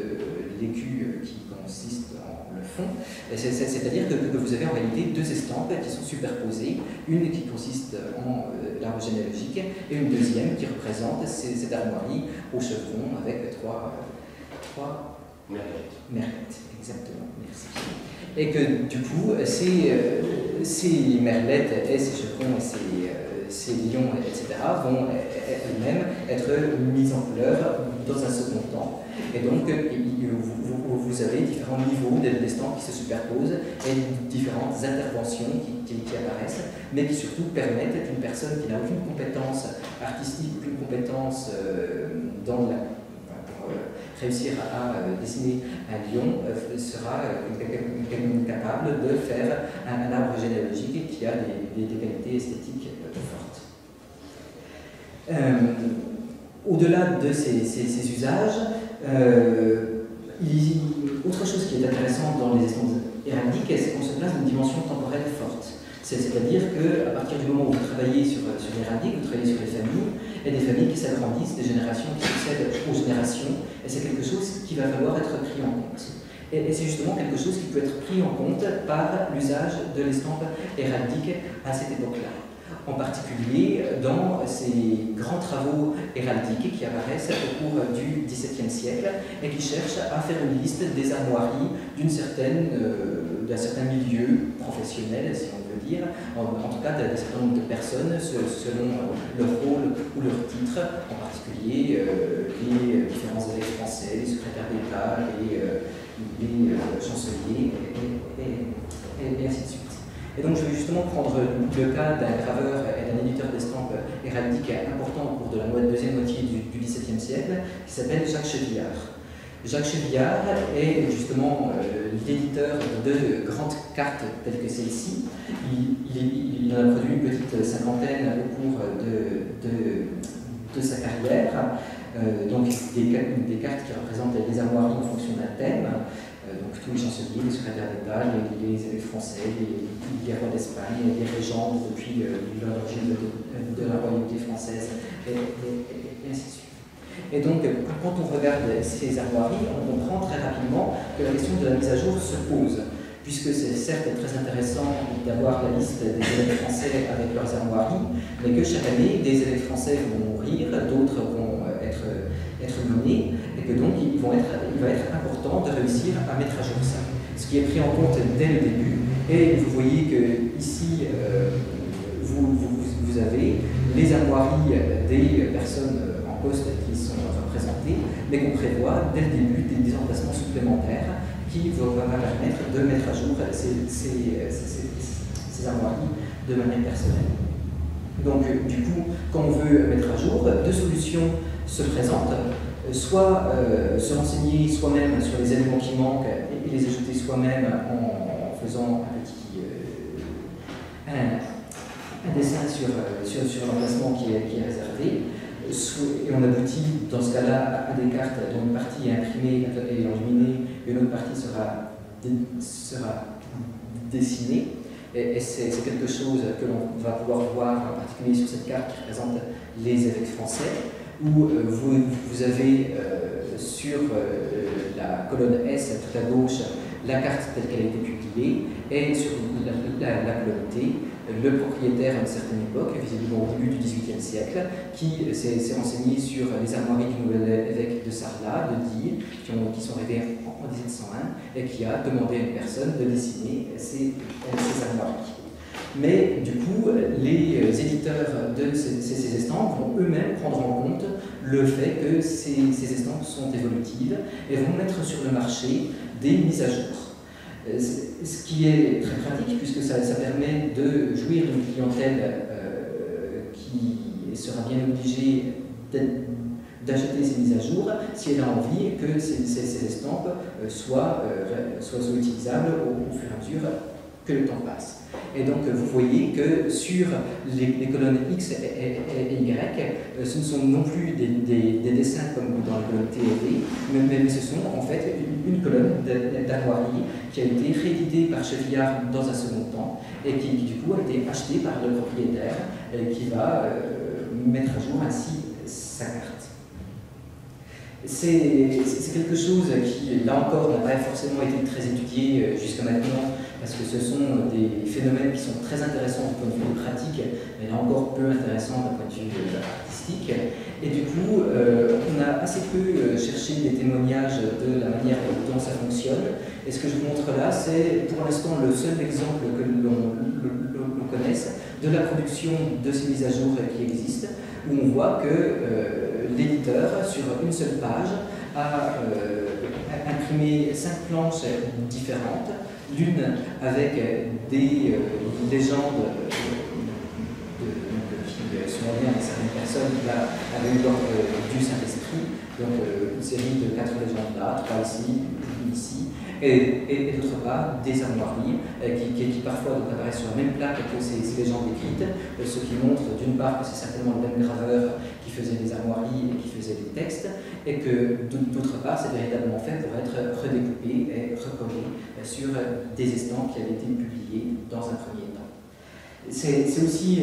l'écu qui consiste en le fond. C'est-à-dire que, vous avez en réalité deux estampes qui sont superposées, une qui consiste en euh, l'arbre généalogique et une deuxième qui représente cette armoirie au chevron avec trois, trois merlettes. exactement, merci. Et que du coup, ces, euh, ces merlettes et ces chevrons et ces, euh, ces lions, etc., vont elles-mêmes être mises en couleur dans un second temps. Et donc, vous, avez différents niveaux d'estampes qui se superposent et différentes interventions qui, apparaissent, mais qui surtout permettent à une personne qui n'a aucune compétence artistique, aucune compétence euh, dans la réussir à, euh, dessiner un lion euh, sera euh, capable de faire un, arbre généalogique qui a des, qualités esthétiques. Au-delà de ces, usages, autre chose qui est intéressante dans les estampes héraldiques, c'est qu'on se place dans une dimension temporelle forte. C'est-à-dire qu'à partir du moment où vous travaillez sur, sur l'héraldique, vous travaillez sur les familles, a des familles qui s'agrandissent, des générations qui succèdent aux générations, et c'est quelque chose qui va falloir être pris en compte. Et, c'est justement quelque chose qui peut être pris en compte par l'usage de l'estampe héraldique à cette époque-là. En particulier dans ces grands travaux héraldiques qui apparaissent au cours du XVIIe siècle et qui cherchent à faire une liste des armoiries euh, d'un certain milieu professionnel, si on dire, en, tout cas d'un certain nombre de personnes selon leur rôle ou leur titre, en particulier euh, les différents évêques français, les secrétaires d'État, les, euh, les chanceliers, et, ainsi de suite. Et donc je vais justement prendre le cas d'un graveur et d'un éditeur d'estampes héraldiques important au cours de la deuxième moitié du XVIIe siècle, qui s'appelle Jacques Chevillard. Jacques Chevillard est justement euh, l'éditeur de grandes cartes telles que celle-ci. Il, en a produit une petite cinquantaine au cours de, de, sa carrière. Euh, donc des, des, cartes qui représentent les armoiries en fonction d'un thème. Euh, donc tous les chanceliers, les secrétaires d'État, les, les, français, les, les rois d'Espagne, les régents depuis l'origine de, la royauté française, et ainsi de suite. Et donc, quand on regarde ces armoiries, on comprend très rapidement que la question de la mise à jour se pose, puisque c'est certes très intéressant d'avoir la liste des élèves français avec leurs armoiries, mais que chaque année, des élèves français vont mourir, d'autres vont euh, être, être nommés, et donc il, va être important de réussir à mettre à jour ça. Ce qui est pris en compte dès le début, et vous voyez que ici, euh, vous, avez les armoiries des personnes postes qui sont représentés, mais qu'on prévoit dès le début des, emplacements supplémentaires qui vont permettre de mettre à jour ces, ces, armoiries de manière personnelle. Donc, du coup, quand on veut mettre à jour, deux solutions se présentent. Soit euh, se renseigner soi-même sur les éléments qui manquent et, les ajouter soi-même en, faisant un petit euh, un, dessin sur, euh, sur, sur l'emplacement qui qui est réservé, et on aboutit dans ce cas-là à des cartes dont une partie est imprimée et enluminée et une autre partie sera, sera dessinée. Et, c'est quelque chose que l'on va pouvoir voir en particulier sur cette carte qui présente les évêques français, où euh, vous, vous, avez euh, sur euh, la colonne S tout à gauche la carte telle qu'elle a été publiée et sur la, la colonne T le propriétaire à une certaine époque, visiblement au début du XVIIIe siècle, qui s'est renseigné sur les armoiries du nouvel évêque de Sarlat, de Die, qui, ont, qui sont arrivés en, 1701, et qui a demandé à une personne de dessiner ces, armoiries. Mais du coup, les éditeurs de ces, estampes vont eux-mêmes prendre en compte le fait que ces, estampes sont évolutives et vont mettre sur le marché des mises à jour. Euh, ce qui est très pratique puisque ça, permet de jouir d'une clientèle euh, qui sera bien obligée d'acheter ces mises à jour si elle a envie que ces, estampes euh, soient, soient, utilisables au, fur et à mesure que le temps passe. Et donc vous voyez que sur les, colonnes X et, Y, euh, ce ne sont non plus des, dessins comme dans la colonne T et D, mais, ce sont en fait une, colonne d'armoiries qui a été rééditée par Chevillard dans un second temps et qui, du coup a été achetée par le propriétaire qui va euh, mettre à jour ainsi sa carte. C'est quelque chose qui, là encore, n'a pas forcément été très étudié euh, jusqu'à maintenant, parce que ce sont des phénomènes qui sont très intéressants du point de vue pratique, mais encore peu intéressants d'un point de vue euh, artistique. Et du coup, euh, on a assez peu cherché des témoignages de la manière dont ça fonctionne. Et ce que je vous montre là, c'est pour l'instant le seul exemple que l'on connaisse de la production de ces mises à jour qui existent, où on voit que l'éditeur, sur une seule page, a euh, imprimé cinq planches différentes, l'une avec des euh, légendes qui sont liées à certaines personnes qui avaient eu l'ordre du Saint-Esprit, donc euh, une série de quatre légendes là, trois ici, et, d'autre part des armoiries euh, qui, parfois donc, apparaissent sur la même plaque que ces, légendes écrites, euh, ce qui montre d'une part que c'est certainement le même graveur qui faisait les armoiries et qui faisait les textes, et que d'autre part c'est véritablement fait pour être redécoupé et recollé euh, sur des estampes qui avaient été publiées dans un premier. C'est aussi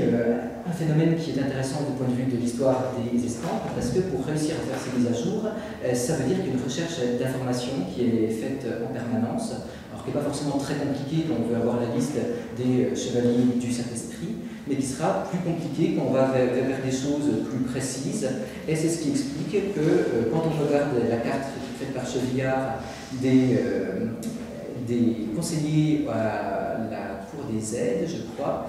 un phénomène qui est intéressant du point de vue de l'histoire des estampes, parce que pour réussir à faire ces mises à jour, euh, ça veut dire qu'il y a une recherche d'informations qui est faite en permanence, alors qui n'est pas forcément très compliquée quand on veut avoir la liste des euh, chevaliers du Saint-Esprit, mais qui sera plus compliquée quand on va vers, des choses plus précises. Et c'est ce qui explique que euh, quand on regarde la carte faite par Chevillard des, des conseillers à la Cour des aides, je crois,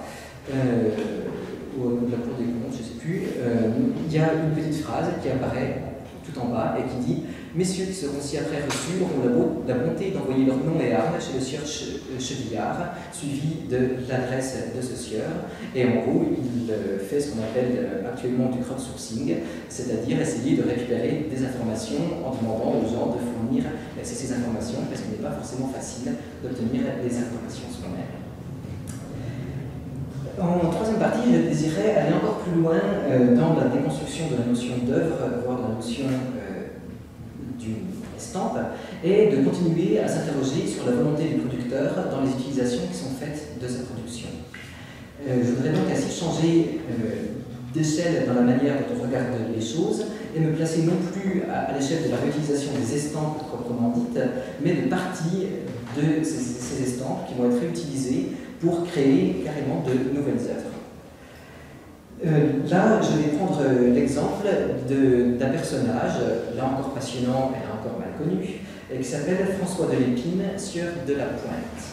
ou de la Cour des comptes, je ne sais plus, euh, il y a une petite phrase qui apparaît tout en bas et qui dit Messieurs qui seront si après reçus auront la, bonté d'envoyer leur nom et armes chez le sieur euh, Chevillard, suivi de l'adresse de ce sieur. Et en gros, il euh, fait ce qu'on appelle actuellement du crowdsourcing, c'est-à-dire essayer de récupérer des informations en demandant aux gens de fournir ces informations, parce qu'il n'est pas forcément facile d'obtenir des informations soi-même. En troisième partie, je désirais aller encore plus loin euh, dans la déconstruction de la notion d'œuvre, voire de la notion euh, d'une estampe, et de continuer à s'interroger sur la volonté du producteur dans les utilisations qui sont faites de sa production. Euh, je voudrais donc ainsi changer d'échelle dans la manière dont on regarde les choses et me placer non plus à, l'échelle de la réutilisation des estampes proprement dites, mais de partie de ces estampes qui vont être réutilisées pour créer carrément de nouvelles œuvres. Euh, là, je vais prendre euh, l'exemple d'un personnage, là encore passionnant et là encore mal connu, qui s'appelle François de Lépine, sieur de la Pointe.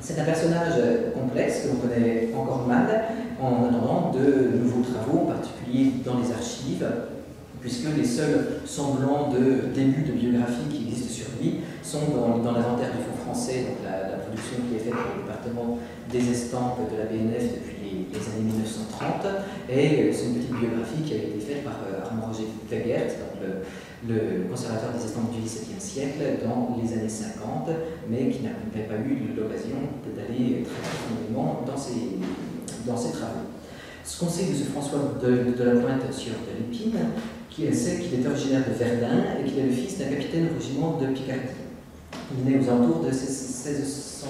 C'est un personnage complexe que l'on connaît encore mal en attendant de nouveaux travaux, en particulier dans les archives, puisque les seuls semblants de début de biographie qui existent sur lui sont dans, l'inventaire du Fonds français, donc la, production qui est faite par le département des estampes de la BNF depuis les, années 1930, et euh, c'est une petite biographie qui a été faite par euh, Armand Roger Weigert, le, conservateur des estampes du XVIIe siècle, dans les années 50, mais qui n'avait pas eu l'occasion d'aller très profondément dans ses, dans travaux. Ce qu'on sait de ce François de, la Pointe sur de l'Épine, sait qu'il est originaire de Verdun et qu'il est le fils d'un capitaine au régiment de Picardie. Il né aux alentours de 1635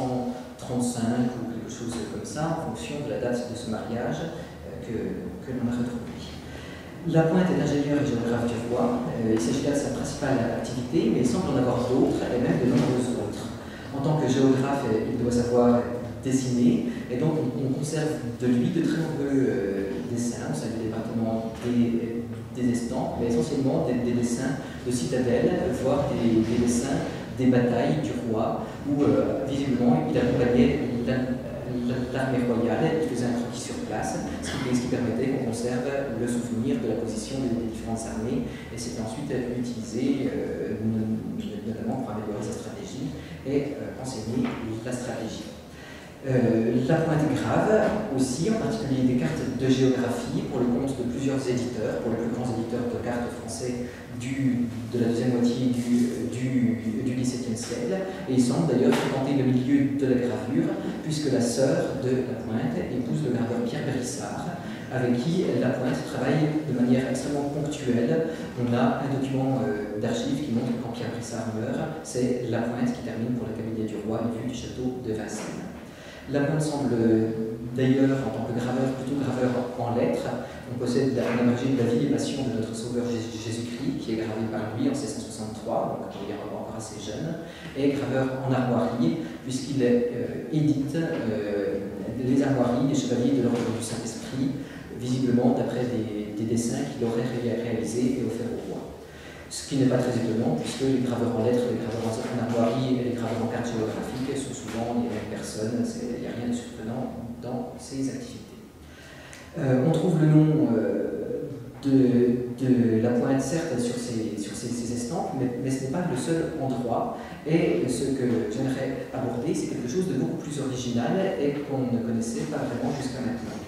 ou quelque chose comme ça, en fonction de la date de ce mariage euh, que, l'on a retrouvé. La pointe est ingénieur et géographe du roi. Euh, il s'agit là de sa principale activité, mais il semble en avoir d'autres et même de nombreuses autres. En tant que géographe, il doit savoir dessiner, et donc on, conserve de lui de très nombreux euh, dessins au sein du département des des estampes, mais essentiellement des, dessins de citadelles, voire des, dessins des batailles du roi, où euh, visiblement il accompagnait l'armée royale, il faisait un croquis sur place, ce qui, permettait qu'on conserve le souvenir de la position des, différentes armées, et c'était ensuite utilisé euh, notamment pour améliorer sa stratégie et euh, enseigner la stratégie. Euh, la pointe grave aussi, en particulier des cartes de géographie pour le compte de plusieurs éditeurs, pour les plus grands éditeurs de cartes français de la deuxième moitié du, XVIIe siècle. Et il semble d'ailleurs fréquenter le milieu de la gravure, puisque la sœur de la pointe épouse le graveur Pierre Bérissard, avec qui la pointe travaille de manière extrêmement ponctuelle. On a un document euh, d'archives qui montre que quand Pierre Bérissard meurt, c'est la pointe qui termine pour le cabinet du roi vue du château de Vincennes. La pointe semble d'ailleurs, en tant que graveur, plutôt graveur en lettres. On possède la, la de la vie et passion de notre Sauveur Jésus-Christ, qui est gravé par lui en 1663, donc il est encore assez jeune, et graveur en armoirie, puisqu'il euh, édite euh, les armoiries des chevaliers de l'ordre du Saint-Esprit, visiblement d'après des, des, dessins qu'il aurait réalisés et offerts au. Ce qui n'est pas très étonnant, puisque les graveurs en lettres, les graveurs en armoirie et les graveurs en cartes géographiques sont souvent les mêmes personnes, il n'y a rien de surprenant dans ces activités. Euh, on trouve le nom euh, de, la pointe, certes, sur ces, sur ces, estampes, mais, mais, ce n'est pas le seul endroit. Et ce que j'aimerais aborder, c'est quelque chose de beaucoup plus original et qu'on ne connaissait pas vraiment jusqu'à maintenant.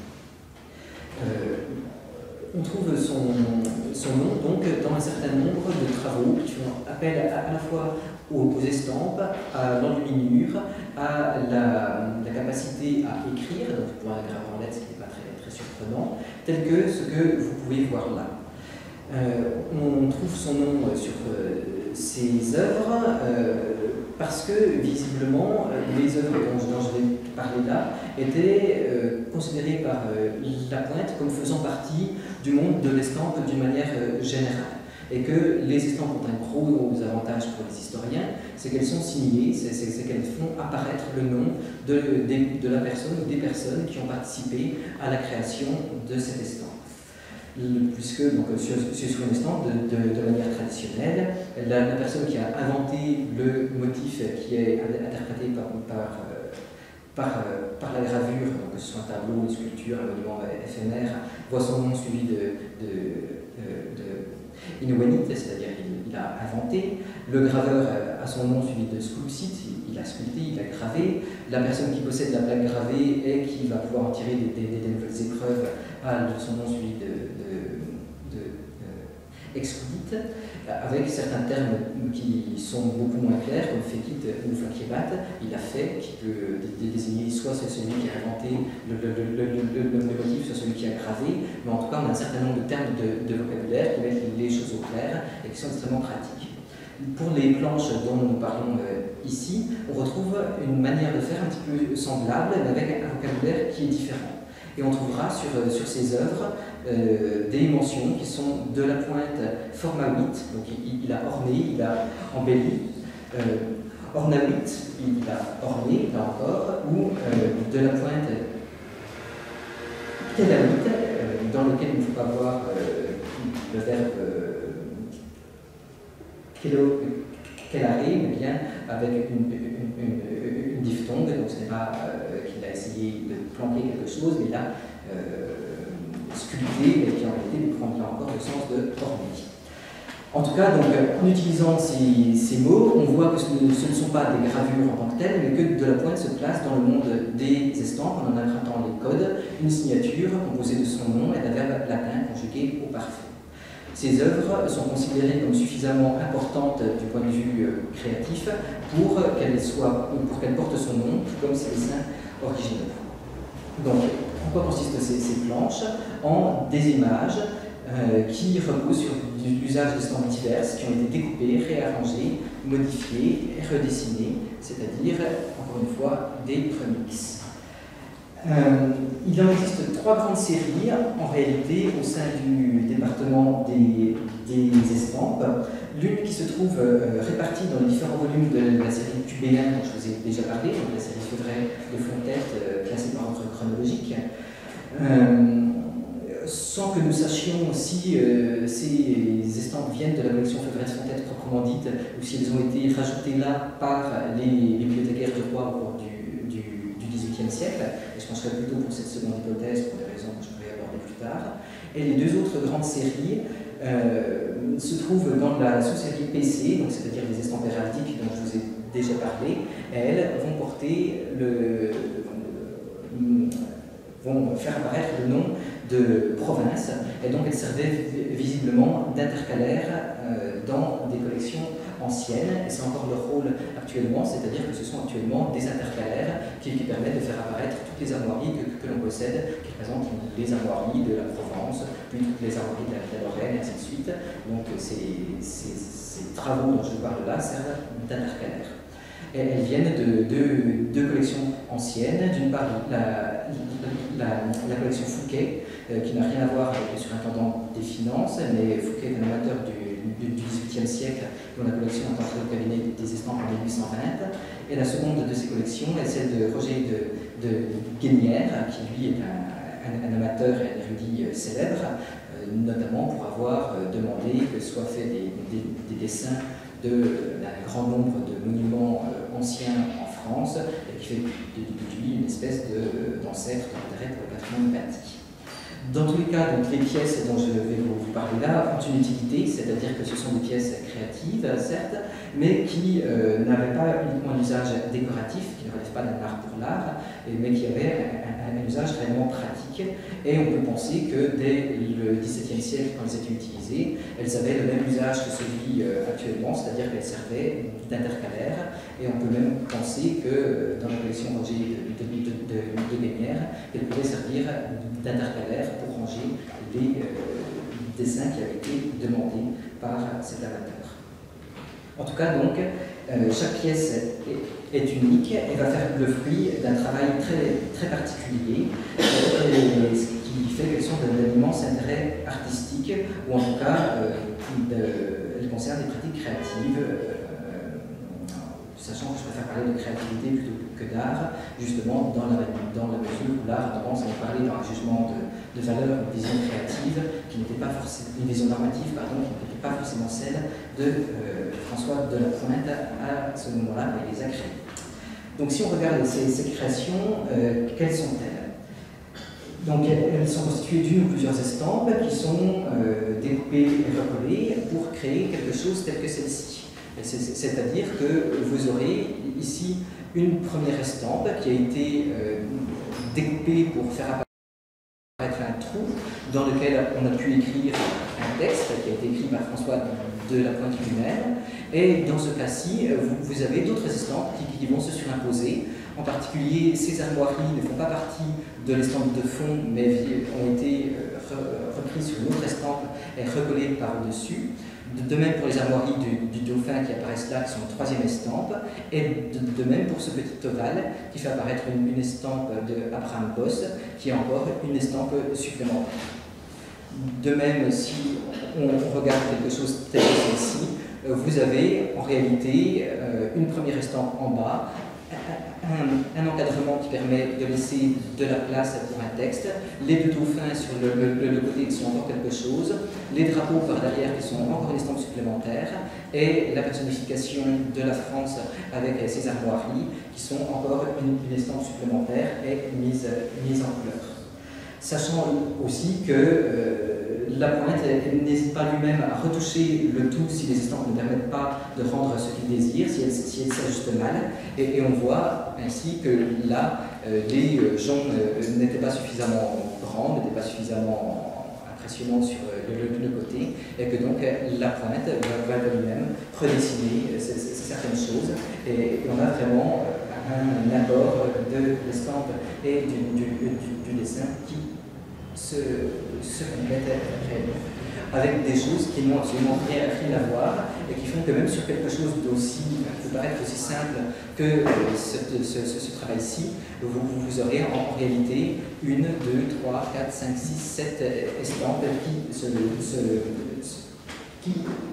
Euh, on trouve son, nom dans un certain nombre de travaux qui font à, la fois aux, estampes, à l'enluminure, à la, capacité à écrire, donc pour un graveur en lettres, ce qui n'est pas très, surprenant, tel que ce que vous pouvez voir là. Euh, on trouve son nom sur euh, ses œuvres euh, parce que visiblement les œuvres parler là étaient euh, considérées par euh, la pointe comme faisant partie du monde de l'estampe d'une manière euh, générale. Et que les estampes ont un gros avantage pour les historiens, c'est qu'elles sont signées, c'est qu'elles font apparaître le nom de, de, la personne ou des personnes qui ont participé à la création de cette estampe. Puisque donc, sur, sur une estampe, de, de, de manière traditionnelle, la, la, personne qui a inventé le motif qui est interprété par, par par, euh, par, la gravure, donc que ce soit un tableau, une sculpture, un monument éphémère, voit son nom suivi de, de, de, de c'est-à-dire il, a inventé. Le graveur a son nom suivi de Sculpsit, il, a sculpté, il a gravé. La personne qui possède la plaque gravée et qui va pouvoir en tirer des, des, nouvelles épreuves a son nom suivi de Expedite avec certains termes qui sont beaucoup moins clairs, comme fekit ou fakibat, il a fait, qui peut désigner soit celui qui a inventé le, le, le, le, motif, soit celui qui a gravé, mais en tout cas on a un certain nombre de termes de, de vocabulaire qui mettent les choses au clair et qui sont extrêmement pratiques. Pour les planches dont nous parlons euh, ici, on retrouve une manière de faire un petit peu semblable, mais avec un vocabulaire qui est différent. Et on trouvera sur, euh, sur ces œuvres euh, des mentions qui sont de la pointe format 8, donc il, a orné, il a embelli, euh, orna 8, il a orné, là encore, ou euh, de la pointe kélamite, euh, dans lequel il ne faut pas voir le verbe kélare, mais bien avec une, une diphtongue, donc ce n'est pas qu'il a essayé de planquer quelque chose, mais là, mais qui en réalité prend encore le sens de orner. En tout cas, donc, en utilisant ces, mots, on voit que ce ne, sont pas des gravures en tant que telles, mais que de la pointe se place dans le monde des estampes, en empruntant les codes, une signature composée de son nom et d'un verbe latin conjugué au parfait. Ces œuvres sont considérées comme suffisamment importantes du point de vue euh, créatif pour qu'elles qu portent son nom, tout comme ses dessins originaux. Donc, quoi consistent ces, ces planches En des images euh, qui reposent sur l'usage de stands diverses qui ont été découpées, réarrangées, modifiées, redessinées, c'est-à-dire, encore une fois, des remixes. Euh, il en existe trois grandes séries en réalité au sein du département des, des estampes. L'une qui se trouve euh, répartie dans les différents volumes de la série Cubéen dont je vous ai déjà parlé, donc la série Feudret de Fontaine euh, classée par ordre chronologique. Euh, sans que nous sachions si euh, ces estampes viennent de la collection Fontaine proprement dite, ou si elles ont été rajoutées là par les bibliothécaires du roi au cours du XVIIIe siècle. Et je penserais plutôt pour cette seconde hypothèse, pour des raisons que je pourrais aborder plus tard. Et les deux autres grandes séries euh, se trouvent dans la sous-série PC, c'est-à-dire les estampes héraldiques dont je vous ai déjà parlé. Elles vont porter le, vont faire apparaître le nom de province, et donc elles servaient visiblement d'intercalaire dans des collections anciennes, et c'est encore leur rôle actuellement, c'est-à-dire que ce sont actuellement des intercalaires qui, permettent de faire apparaître toutes les armoiries que, l'on possède, qui représentent les armoiries de la Provence, puis les armoiries de la, Lorraine, et ainsi de suite. Donc ces, travaux dont je parle là servent d'intercalaires. Elles viennent de deux collections anciennes. D'une part, la, la, collection Fouquet, euh, qui n'a rien à voir avec le surintendant des finances, mais Fouquet est un amateur du du XVIIIe siècle, dont la collection est entrée au cabinet des estampes en 1820. Et la seconde de ces collections est celle de Roger de, de Guénière, qui lui est un, amateur et un érudit euh, célèbre, euh, notamment pour avoir euh, demandé que soient faits des, dessins d'un grand nombre de monuments anciens en France, et qui fait de, lui une espèce d'ancêtre d'intérêt pour le patrimoine bâti. Dans tous les cas, donc, les pièces dont je vais vous parler là ont une utilité, c'est-à-dire que ce sont des pièces créatives, certes, mais qui euh, n'avaient pas uniquement un usage décoratif, qui ne relève pas d'un art pour l'art, mais qui avaient un, usage réellement pratique. Et on peut penser que dès le XVIIe siècle, quand elles étaient utilisées, elles avaient le même usage que celui euh, actuellement, c'est-à-dire qu'elles servaient d'intercalaire. Et on peut même penser que euh, dans la collection Roger de, de, de, de, elles pouvaient servir d'intercalaire pour ranger les euh, dessins qui avaient été demandés par cet amateur. En tout cas, donc, euh, chaque pièce est, unique et va faire le fruit d'un travail très, très particulier, euh, ce qui fait qu'elles sont d'un immense intérêt artistique, ou en tout cas, elles concernent des pratiques créatives sachant que je préfère parler de créativité plutôt que d'art, justement dans la, dans la mesure où l'art tendance à parler d'un jugement de, de valeur, une vision créative, qui n'était pas forcément, une vision normative, pardon, pas forcément celle de euh, François de la Pointe à ce moment-là, mais les a créées. Donc si on regarde ces, créations, euh, quelles sont-elles? Donc elles sont constituées d'une ou plusieurs estampes qui sont euh, découpées et recollées pour créer quelque chose tel que celle-ci. C'est-à-dire que vous aurez ici une première estampe qui a été découpée pour faire apparaître un trou dans lequel on a pu écrire un texte qui a été écrit par François de la Pointe lui-même. Et dans ce cas-ci, vous, avez d'autres estampes qui, vont se surimposer. En particulier, ces armoiries ne font pas partie de l'estampe de fond, mais ont été euh, reprises sur une autre estampe et recollées par-dessus. De même pour les armoiries du, dauphin qui apparaissent là, qui sont en troisième estampe, et de, même pour ce petit ovale qui fait apparaître une, estampe de Abraham Boss, qui est encore une estampe supplémentaire. De même, si on regarde quelque chose tel que celle-ci, euh, vous avez en réalité euh, une première estampe en bas un, encadrement qui permet de laisser de la place pour un texte, les deux dauphins sur le, côté qui sont encore quelque chose, les drapeaux par derrière qui sont encore une estampe supplémentaire, et la personnification de la France avec ses armoiries qui sont encore une, estampe supplémentaire et mise, mise en couleur. Sachant aussi que euh, la pointe n'hésite pas lui-même à retoucher le tout si les estampes ne permettent pas de rendre ce qu'il désire, si elle, si s'ajuste mal. Et, on voit ainsi que là, euh, les euh, gens euh, n'étaient pas suffisamment grands, n'étaient pas suffisamment impressionnants sur le, côté, et que donc la pointe va, lui-même redessiner certaines choses. Et, on a vraiment un, apport de l'estampe et du dessin qui se, se avec des choses qui n'ont absolument rien, rien, à voir et qui font que même sur quelque chose d'aussi, paraître aussi simple que euh, ce, ce, travail-ci, vous, vous, aurez en, réalité une, deux, trois, quatre, cinq, six, sept estampes qui se, qui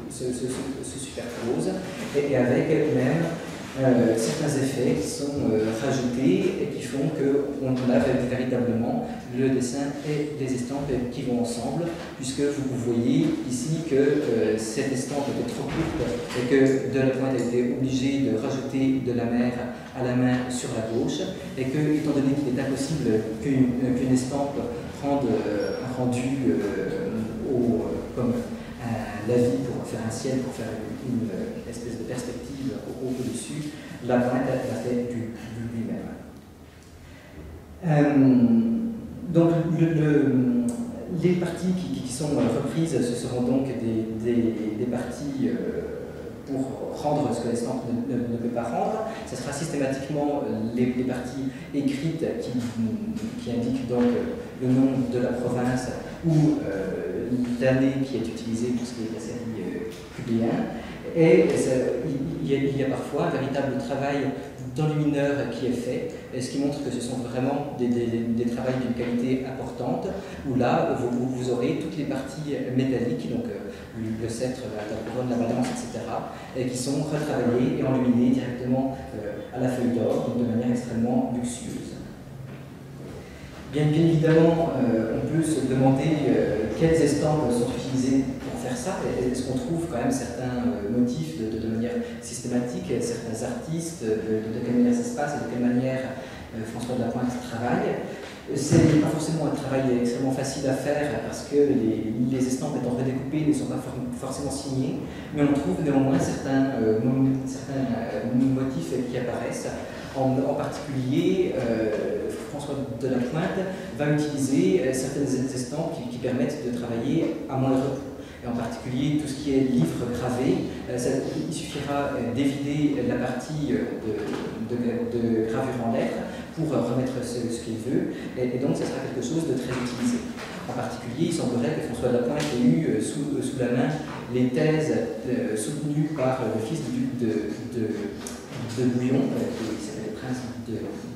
se, superposent et, et avec même euh, certains effets qui sont euh, rajoutés et qui font qu'on a véritablement le dessin et les estampes qui vont ensemble, puisque vous, voyez ici que euh, cette estampe était trop courte et que de la pointe a été obligé de rajouter de la mer à la main sur la gauche, et que, étant donné qu'il est impossible qu'une estampe rende un rendu comme la vie pour faire un ciel, pour faire une, pointe l'a fait du, lui-même. donc les parties qui, sont reprises, ce seront donc des, parties pour rendre ce que l'estampe ne, ne, peut pas rendre. Ce sera systématiquement les, parties écrites qui, indiquent donc le nom de la province ou l'année qui est utilisée pour ce qui est de la série euh, Et il y, a, parfois un véritable travail d'enlumineur qui est fait, ce qui montre que ce sont vraiment des, des, travaux d'une qualité importante, où là, vous, aurez toutes les parties métalliques, donc euh, le sceptre, la, couronne, la balance, etc., et qui sont retravaillées et enluminées directement euh, à la feuille d'or, de manière extrêmement luxueuse. Bien, évidemment, euh, on peut se demander quelles estampes sont utilisées pour faire ça. Est-ce qu'on trouve quand même certains motifs de, manière systématique, certains artistes, de, quelle manière ça se passe et de quelle manière François de la Pointe travaille c'est pas forcément un travail extrêmement facile à faire parce que les, estampes étant redécoupées ne sont pas forcément signées, mais on trouve néanmoins certains, certains motifs qui apparaissent. En, particulier, François de la Pointe va utiliser euh, certaines estampes qui, permettent de travailler à moins repos. Et en particulier tout ce qui est livre gravé, euh, il suffira euh, d'évider la partie de, gravure en lettres pour remettre ce, qu'il veut, et, donc ce sera quelque chose de très utilisé. En particulier, il semblerait que François de la Pointe ait eu sous, la main les thèses soutenues par le fils du duc de, Bouillon, qui s'appelait le prince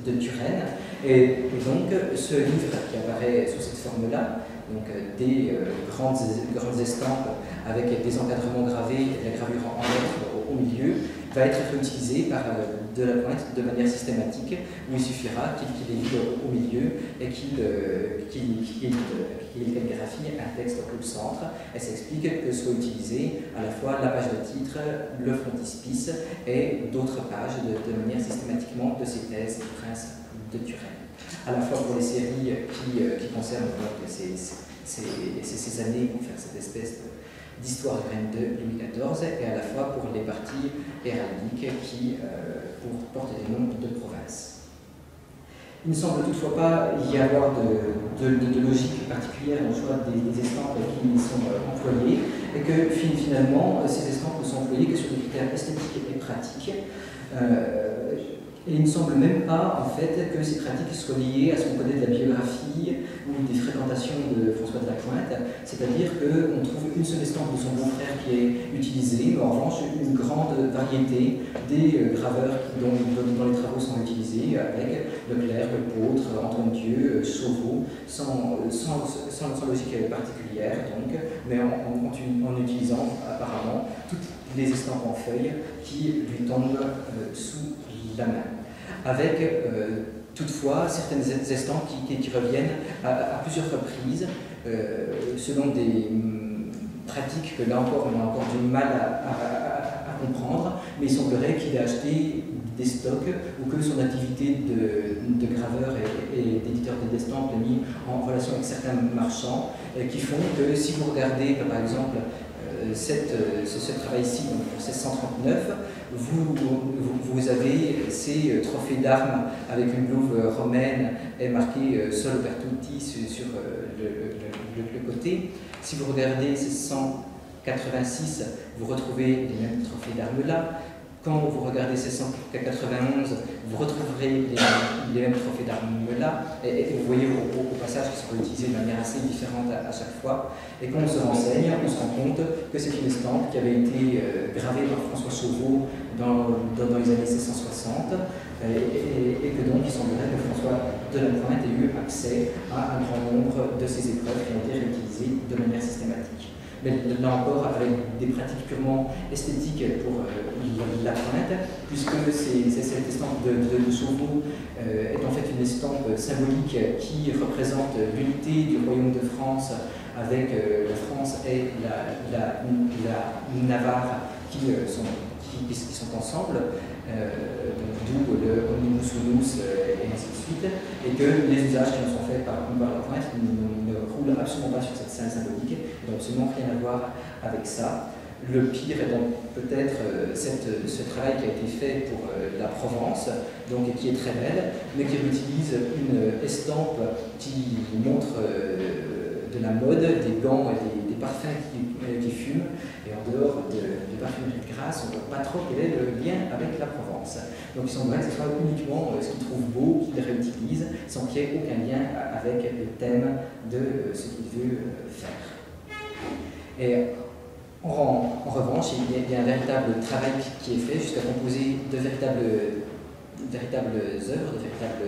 de Turenne, et, donc, ce livre qui apparaît sous cette forme-là, donc euh, des euh, grandes, estampes avec des encadrements gravés, la gravure en lettres au, milieu, va être réutilisé par euh, de la pointe de manière systématique, où il suffira qu'il qu ait au milieu et qu'il qu calligraphie un texte au centre. Et ça explique que soit utilisé à la fois la page de titre, le frontispice et d'autres pages de, de manière systématiquement de ces thèses du prince de Turenne. À la fois pour les séries qui, euh, qui concernent ces, ces, années pour faire cette espèce d'histoire reine de Louis XIV, et à la fois pour les parties héraldiques qui euh, portent des noms de provinces. Il ne semble toutefois pas y avoir de, logique particulière dans le choix des, estampes qui sont euh, employées, et que finalement, ces estampes ne sont employées que sur des critères esthétiques et pratiques. Et il ne semble même pas, en fait, que ces pratiques soient liées à ce qu'on connaît de la biographie ou des fréquentations de François de la Pointe, c'est-à-dire qu'on trouve une seule estampe de son beau-frère qui est utilisée, mais en revanche une grande variété des euh, graveurs dont, les travaux sont utilisés, avec Leclerc, Lepôtre, Antoine Dieu, euh, Chauveau, sans, sans, sans, logique particulière, donc, mais en, utilisant apparemment toutes les estampes en feuilles qui lui tombent euh, sous la main. Avec euh, toutefois certaines estampes qui, reviennent à, plusieurs reprises, euh, selon des hum, pratiques que là encore on a encore du mal à, comprendre, mais il semblerait qu'il ait acheté des stocks ou que son activité de, graveur et, d'éditeur d'estampes l'a mis en relation avec certains marchands euh, qui font que si vous regardez par exemple cette, ce, travail-ci, pour 1639, vous, avez ces trophées d'armes avec une louve romaine et marqué euh, Solo Bertucci sur, euh, le, côté. Si vous regardez 1686, vous retrouvez les mêmes trophées d'armes là. Quand vous regardez 1691, vous retrouverez les, mêmes trophées d'armes là, et, vous voyez au, passage qu'ils sont utilisés de manière assez différente à, chaque fois. Et quand on se renseigne, on se rend compte que c'est une estampe qui avait été euh, gravée par François Chauveau dans, les années 1660, et, que donc il semblerait que François de la ait eu accès à un grand nombre de ces épreuves qui ont été réutilisées de manière systématique là encore avec des pratiques purement esthétiques pour euh, la pointe, puisque cette estampe de, de, euh, est en fait une estampe symbolique qui représente l'unité du royaume de France avec euh, la France et la, Navarre qui sont, qui, qui ensemble, d'où le omnibus unus et ainsi de suite, et que les usages qui en sont faits par, la ne, ne roulent absolument pas sur cette scène symbolique, absolument rien à voir avec ça. Le pire est donc peut-être euh, ce travail qui a été fait pour euh, la Provence, donc, qui est très belle, mais qui utilise une estampe qui montre de la mode, des gants et des, parfums qui, fument. Et en dehors de, des parfumeries de grâce, on ne voit pas trop quel est le lien avec la Provence. Donc ils sont que ce soit uniquement ce qu'ils trouvent beau, qu'ils réutilisent, sans qu'il y ait aucun lien avec le thème de ce qu'ils veulent faire. Et en, revanche, il y, a, un véritable travail qui est fait jusqu'à composer de véritables, œuvres, de véritables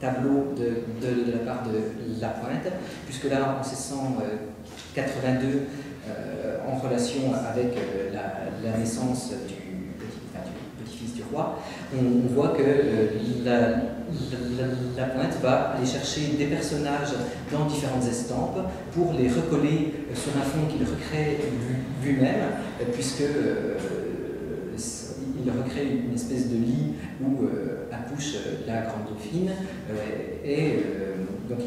tableaux de, de, la part de La Pointe, puisque là, en 1682, euh, en relation avec euh, la, naissance du petit-fils du, roi, on, voit que euh, la, la, pointe va aller chercher des personnages dans différentes estampes pour les recoller sur un fond qu'il recrée lui-même, puisque il recrée une espèce de lit où accouche la grande dauphine, et donc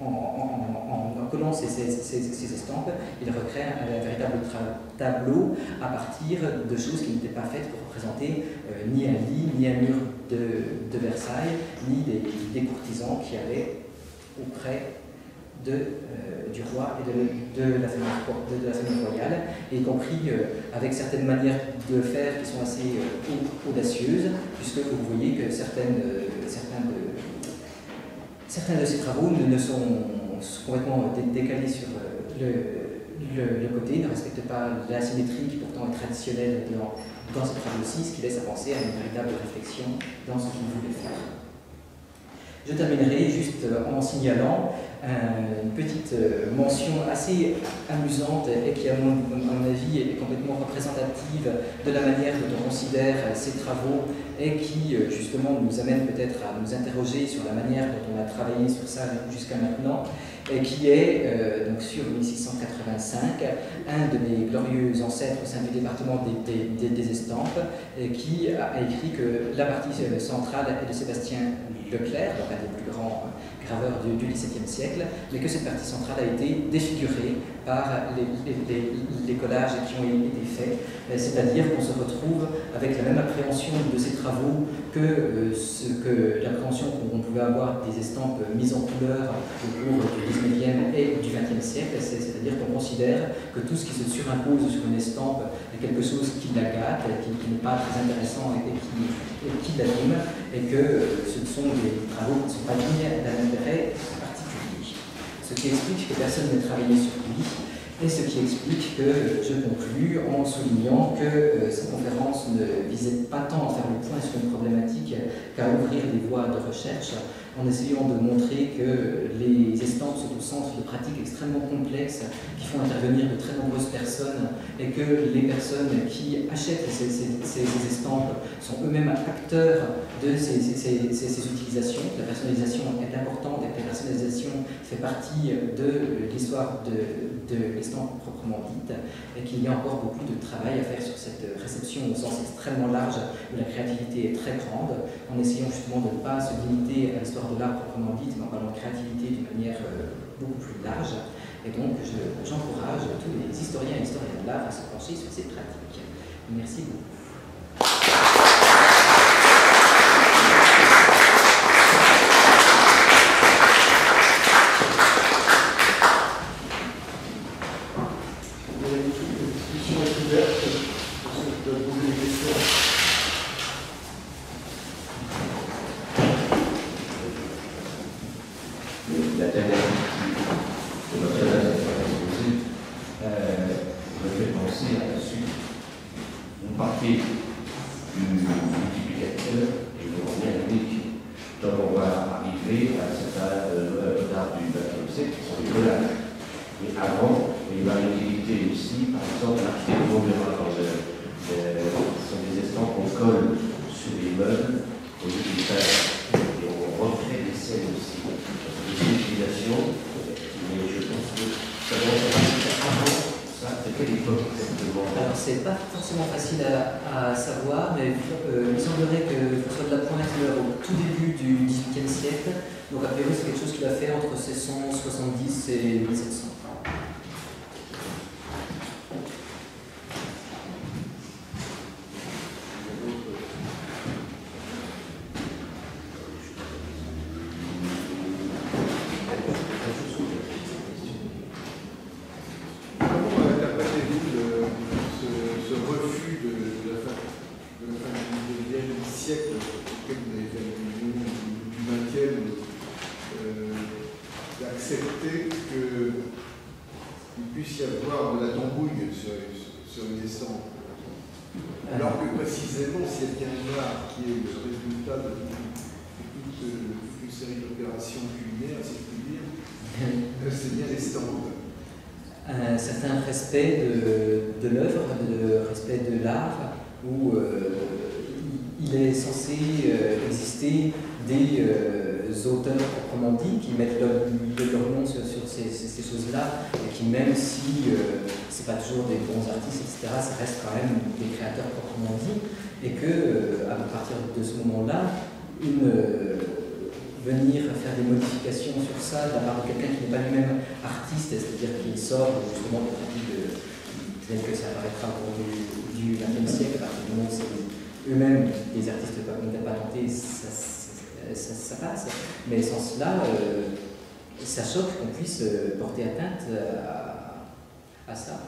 en, collant ces, estampes, il recrée un, véritable tableau à partir de choses qui n'étaient pas faites pour représenter euh, ni un lit, ni un mur de, Versailles, ni des, courtisans qui allaient auprès euh, du roi et de, la famille, royale, y compris euh, avec certaines manières de faire qui sont assez audacieuses, puisque vous voyez que certaines, certains de, certains ces travaux ne sont complètement décalés sur euh, le, côté, ne respectent pas la symétrie qui pourtant est traditionnelle dans, dans ces travaux-ci, ce qui laisse à penser à une véritable réflexion dans ce qu'il voulait faire. Je terminerai juste en signalant une petite euh, mention assez amusante et qui, à mon, avis, est complètement représentative de la manière dont on considère ces travaux et qui, euh, justement, nous amène peut-être à nous interroger sur la manière dont on a travaillé sur ça jusqu'à maintenant, qui est, euh, donc sur 1685, un de mes glorieux ancêtres au sein du département des, estampes, qui a écrit que la partie centrale est de Sébastien Leclerc, donc un des plus grands graveur du, XVIIe siècle, mais que cette partie centrale a été défigurée par les, les, collages qui ont été faits, euh, c'est-à-dire qu'on se retrouve avec la même appréhension de ces travaux que, euh, que l'appréhension qu'on pouvait avoir des estampes mises en couleur au cours du XIXe et du XXe siècle, c'est-à-dire qu'on considère que tout ce qui se surimpose sur une estampe est quelque chose qui la gâte, qui, n'est pas très intéressant et qui, l'anime, et que euh, ce sont des travaux qui ne sont pas dignes d'un particulier. Ce qui explique que personne n'a travaillé sur lui, et ce qui explique que je conclus en soulignant que euh, cette conférence ne visait pas tant à faire le point sur une problématique qu'à ouvrir des voies de recherche en essayant de montrer que les estampes sont au centre de pratiques extrêmement complexes qui font intervenir de très nombreuses personnes et que les personnes qui achètent ces, estampes sont eux-mêmes acteurs de ces, utilisations. La personnalisation est importante et la personnalisation fait partie de l'histoire de, de l'estampe proprement dite et qu'il y a encore beaucoup de travail à faire sur cette réception au sens extrêmement large où la créativité est très grande en essayant justement de ne pas se limiter à l'histoire de l'art proprement dit, mais en parlant de créativité d'une manière euh, beaucoup plus large. Et donc, j'encourage tous les historiens et historiennes de l'art à se pencher sur ces pratiques. Merci beaucoup. C'est pas toujours des bons artistes, etc., ça reste quand même des créateurs proprement dit et que à partir de ce moment-là, venir faire des modifications sur ça de quelqu'un qui n'est pas lui-même artiste, c'est-à-dire qui sort justement de de, peut-être que ça apparaîtra au cours du XXe siècle, à partir du moment où c'est eux-mêmes, les artistes patentés, ça, ça, ça, passe. Mais sans cela, euh, ça choque qu'on puisse euh, porter atteinte à, ça.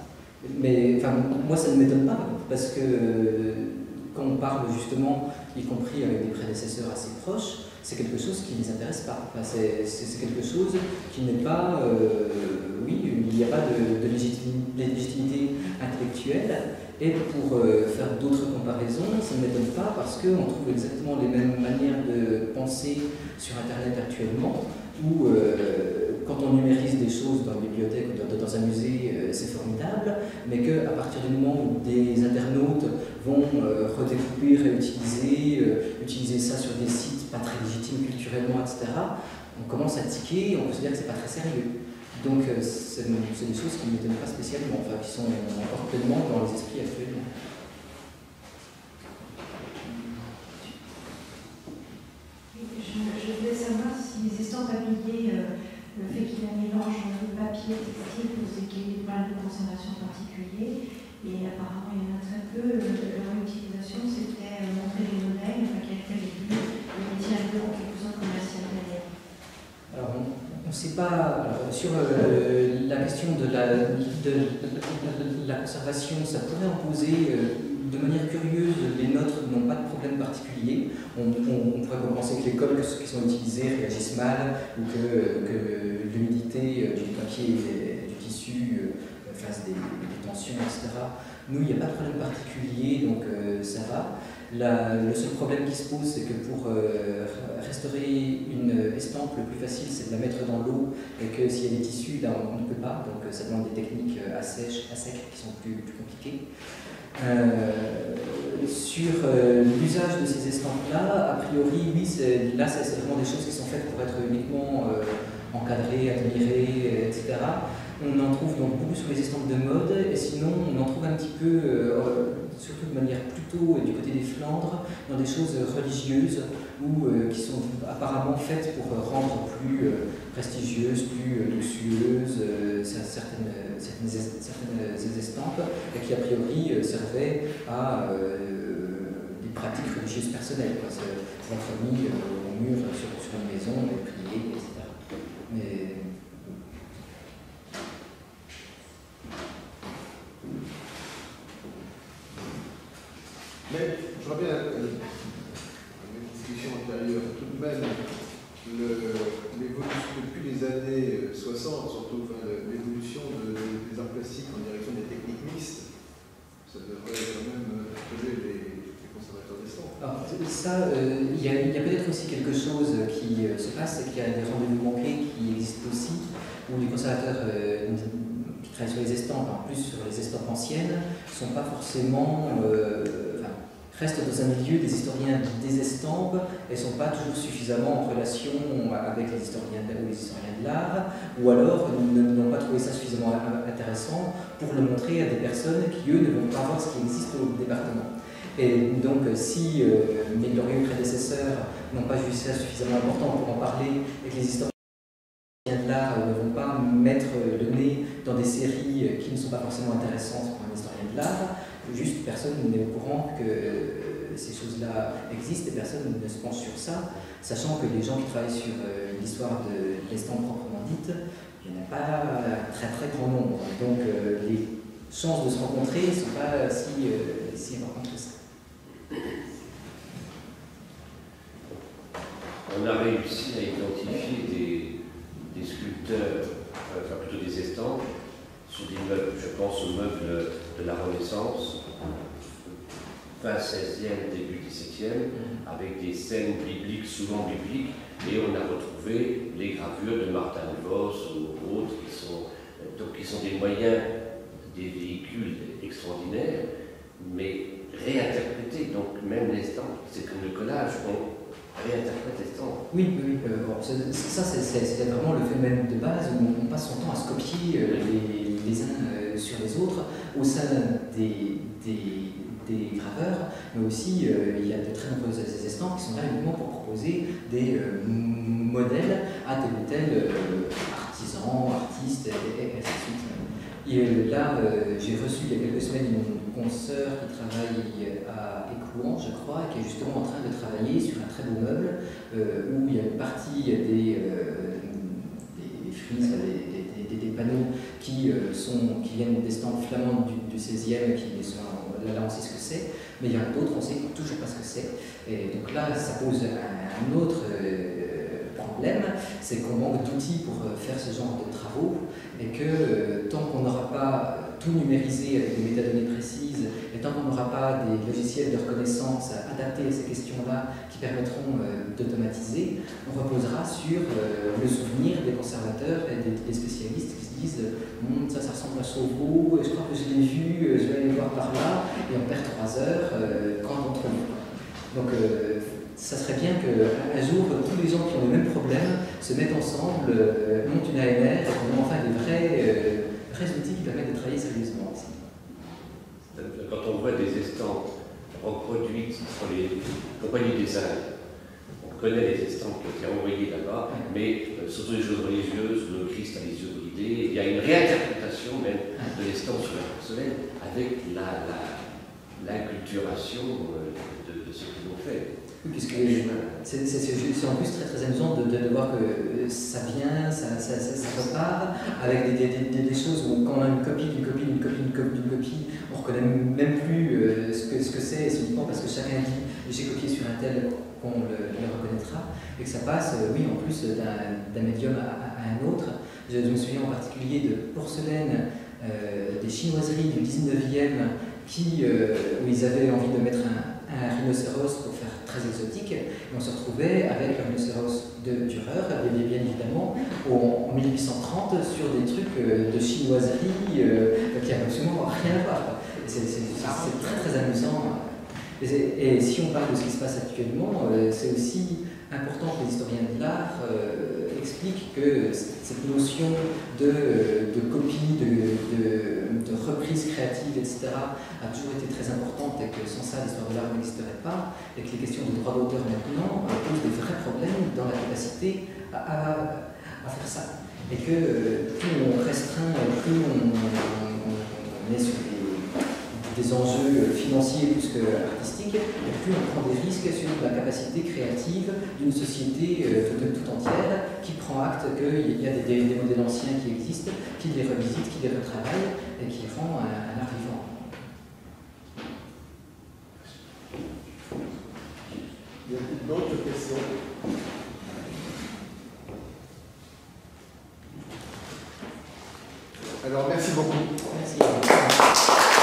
Mais enfin, moi, ça ne m'étonne pas, parce que quand on parle justement, y compris avec des prédécesseurs assez proches, c'est quelque chose qui ne les intéresse pas. Enfin, c'est quelque chose qui n'est pas. Euh, oui, il n'y a pas de, de légitimité intellectuelle. Et pour euh, faire d'autres comparaisons, ça ne m'étonne pas parce qu'on trouve exactement les mêmes manières de penser sur Internet actuellement, où euh, quand on numérise des choses dans une bibliothèque ou dans, un musée, euh, c'est formidable, mais qu'à partir du moment où des internautes vont redécouper, réutiliser, utiliser ça sur des sites pas très légitimes culturellement, etc., on commence à tiquer, on considère que c'est pas très sérieux. Donc euh, c'est des choses qui ne m'étonnent pas spécialement, enfin qui sont encore pleinement dans les esprits actuellement. Je, estampes habillées, euh, le fait qu'il y ait un mélange de papier et textile des problèmes de conservation particuliers, et apparemment il y en a très peu, euh, leur utilisation c'était montrer les modèles, quel était le but, le métier peu en quelque sorte commercial Alors, on ne sait pas, euh, sur euh, la question de la, de, la, conservation, ça pourrait en poser euh, de manière curieuse. Les nôtres n'ont pas de problème particulier. On, pourrait penser que les cols qui sont utilisés réagissent mal ou que, l'humidité du papier et du tissu fasse des, tensions, etc. Nous, il n'y a pas de problème particulier, donc ça va le seul problème qui se pose, c'est que pour euh, restaurer une estampe, le plus facile, c'est de la mettre dans l'eau, et que s'il y a des tissus, là, on ne peut pas, donc euh, ça demande des techniques euh, à, sèche, à sec qui sont plus, compliquées. Sur l'usage de ces estampes-là, a priori, oui, là, c'est vraiment des choses qui sont faites pour être uniquement encadrées, admirées, etc. On en trouve donc beaucoup sur les estampes de mode, et sinon on en trouve un petit peu, euh, surtout de manière plutôt du côté des Flandres, dans des choses religieuses ou euh, qui sont apparemment faites pour rendre plus euh, prestigieuses, plus luxueuses certaines, certaines, certaines, estampes, qui a priori servaient à des pratiques religieuses personnelles. L'être mis au mur sur, sur, une maison et prier, etc. Mais, je vois bien, euh, une discussion antérieure, tout de même, depuis les années 60, euh, surtout l'évolution des arts plastiques en direction des techniques mixtes, ça devrait quand même trouver les, conservateurs d'estampes. Alors, euh, il y a, peut-être aussi quelque chose qui se passe, c'est qu'il y a des rendez-vous manqués qui existent aussi, où les conservateurs qui travaillent sur les estampes, en plus sur les estampes anciennes, ne sont pas forcément restent dans un milieu des historiens des estampes et ne sont pas toujours suffisamment en relation avec les historiens de, les historiens de l'art, ou alors n'ont pas trouvé ça suffisamment intéressant pour le montrer à des personnes qui, eux, ne vont pas voir ce qui existe au département. Et donc, si euh, mes glorieux prédécesseurs n'ont pas jugé ça suffisamment important pour en parler, et que les historiens de l'art ne vont pas mettre le nez dans des séries qui ne sont pas forcément intéressantes pour un historien de l'art, Juste, personne n'est au courant que euh, ces choses-là existent et personne ne se penche sur ça, sachant que les gens qui travaillent sur euh, l'histoire de l'estampe proprement dite, il n'y en a pas très très grand nombre. Donc euh, les chances de se rencontrer ne sont pas si, si importantes que ça. On a réussi à identifier des, des sculpteurs, enfin plutôt des estampes, sur des meubles, je pense aux meubles de la Renaissance, fin 16e, début 17e, avec des scènes bibliques, souvent bibliques, et on a retrouvé les gravures de Martin Vos ou autres qui sont, donc, qui sont des moyens, des véhicules extraordinaires, mais réinterprétés. Donc même les stands, c'est comme le collage, on réinterprète les stands. Oui, oui, euh, ça c'est vraiment le phénomène de base on passe son temps à se copier euh, les, uns euh, sur les autres au sein des, des des graveurs, mais aussi il y a de très nombreux estampes qui sont là uniquement pour proposer des modèles à tel ou tel artisan, artiste, et. Et là, j'ai reçu il y a quelques semaines une consoeur qui travaille à Écouan, je crois, qui est justement en train de travailler sur un très beau meuble où il y a une partie des, des frises, des, panneaux qui, sont, qui viennent des stands flamandes du, du 16e, qui sont là on sait ce que c'est, mais il y en a d'autres, on ne sait toujours pas ce que c'est. Et donc là, ça pose un, autre euh, problème, c'est qu'on manque d'outils pour euh, faire ce genre de travaux, et que euh, tant qu'on n'aura pas tout numérisé avec des métadonnées précises, et tant qu'on n'aura pas des logiciels de reconnaissance adaptés à ces questions-là qui permettront d'automatiser, on reposera sur le souvenir des conservateurs et des, spécialistes qui se disent hm, ça, ça ressemble à Sauveau, je crois que je l'ai vu, je vais aller voir par là, et on perd trois heures euh, quand on trouve. Euh, ça serait bien qu'un jour, tous les gens qui ont le même problème se mettent ensemble, euh, montent une AMR et qu'on ait enfin des vrais, vrais, outils qui permettent de travailler sérieusement. Quand on voit des estampes reproduites sur les compagnies des Indes, on connaît les estampes qui ont été envoyées là-bas, mais surtout les choses religieuses, le Christ a les yeux bridés, il y a une réinterprétation même de l'estampe sur la porcelaine avec l'inculturation euh, de, ce qu'ils ont fait. Puisque c'est en plus très très amusant de, de, voir que euh, ça vient, ça, ça, ça, repart, avec des, des, des, choses où quand on a une copie d'une copie d'une copie d'une copie d'une copie, on ne reconnaît même plus euh, ce que c'est, ce c'est uniquement parce que chacun dit j'ai copié sur un tel qu'on le, reconnaîtra, et que ça passe, oui, en plus d'un médium à, un autre. Je, me souviens en particulier de porcelaine, des chinoiseries du 19e qui, euh, où ils avaient envie de mettre un, rhinocéros pour faire très exotique, on se retrouvait avec le rhinocéros de Dürer, bien, évidemment, en 1830 sur des trucs euh, de chinoiserie euh, qui n'avaient absolument rien à voir. C'est très très amusant. Et, si on parle de ce qui se passe actuellement, c'est aussi important que les historiens de l'art explique que cette notion de, copie, de, reprise créative, etc., a toujours été très importante et que sans ça, l'histoire de l'art n'existerait pas, et que les questions de droit d'auteur maintenant posent des vrais problèmes dans la capacité à, faire ça. Et que plus on restreint, plus on, on est sur des des enjeux financiers plus qu'artistiques, et plus on prend des risques sur la capacité créative d'une société euh, tout, entière qui prend acte qu'il y a des, modèles anciens qui existent, qui les revisite, qui les retravaille et qui font un, un art vivant. Il y a d'autres questions? Alors, merci beaucoup. Merci.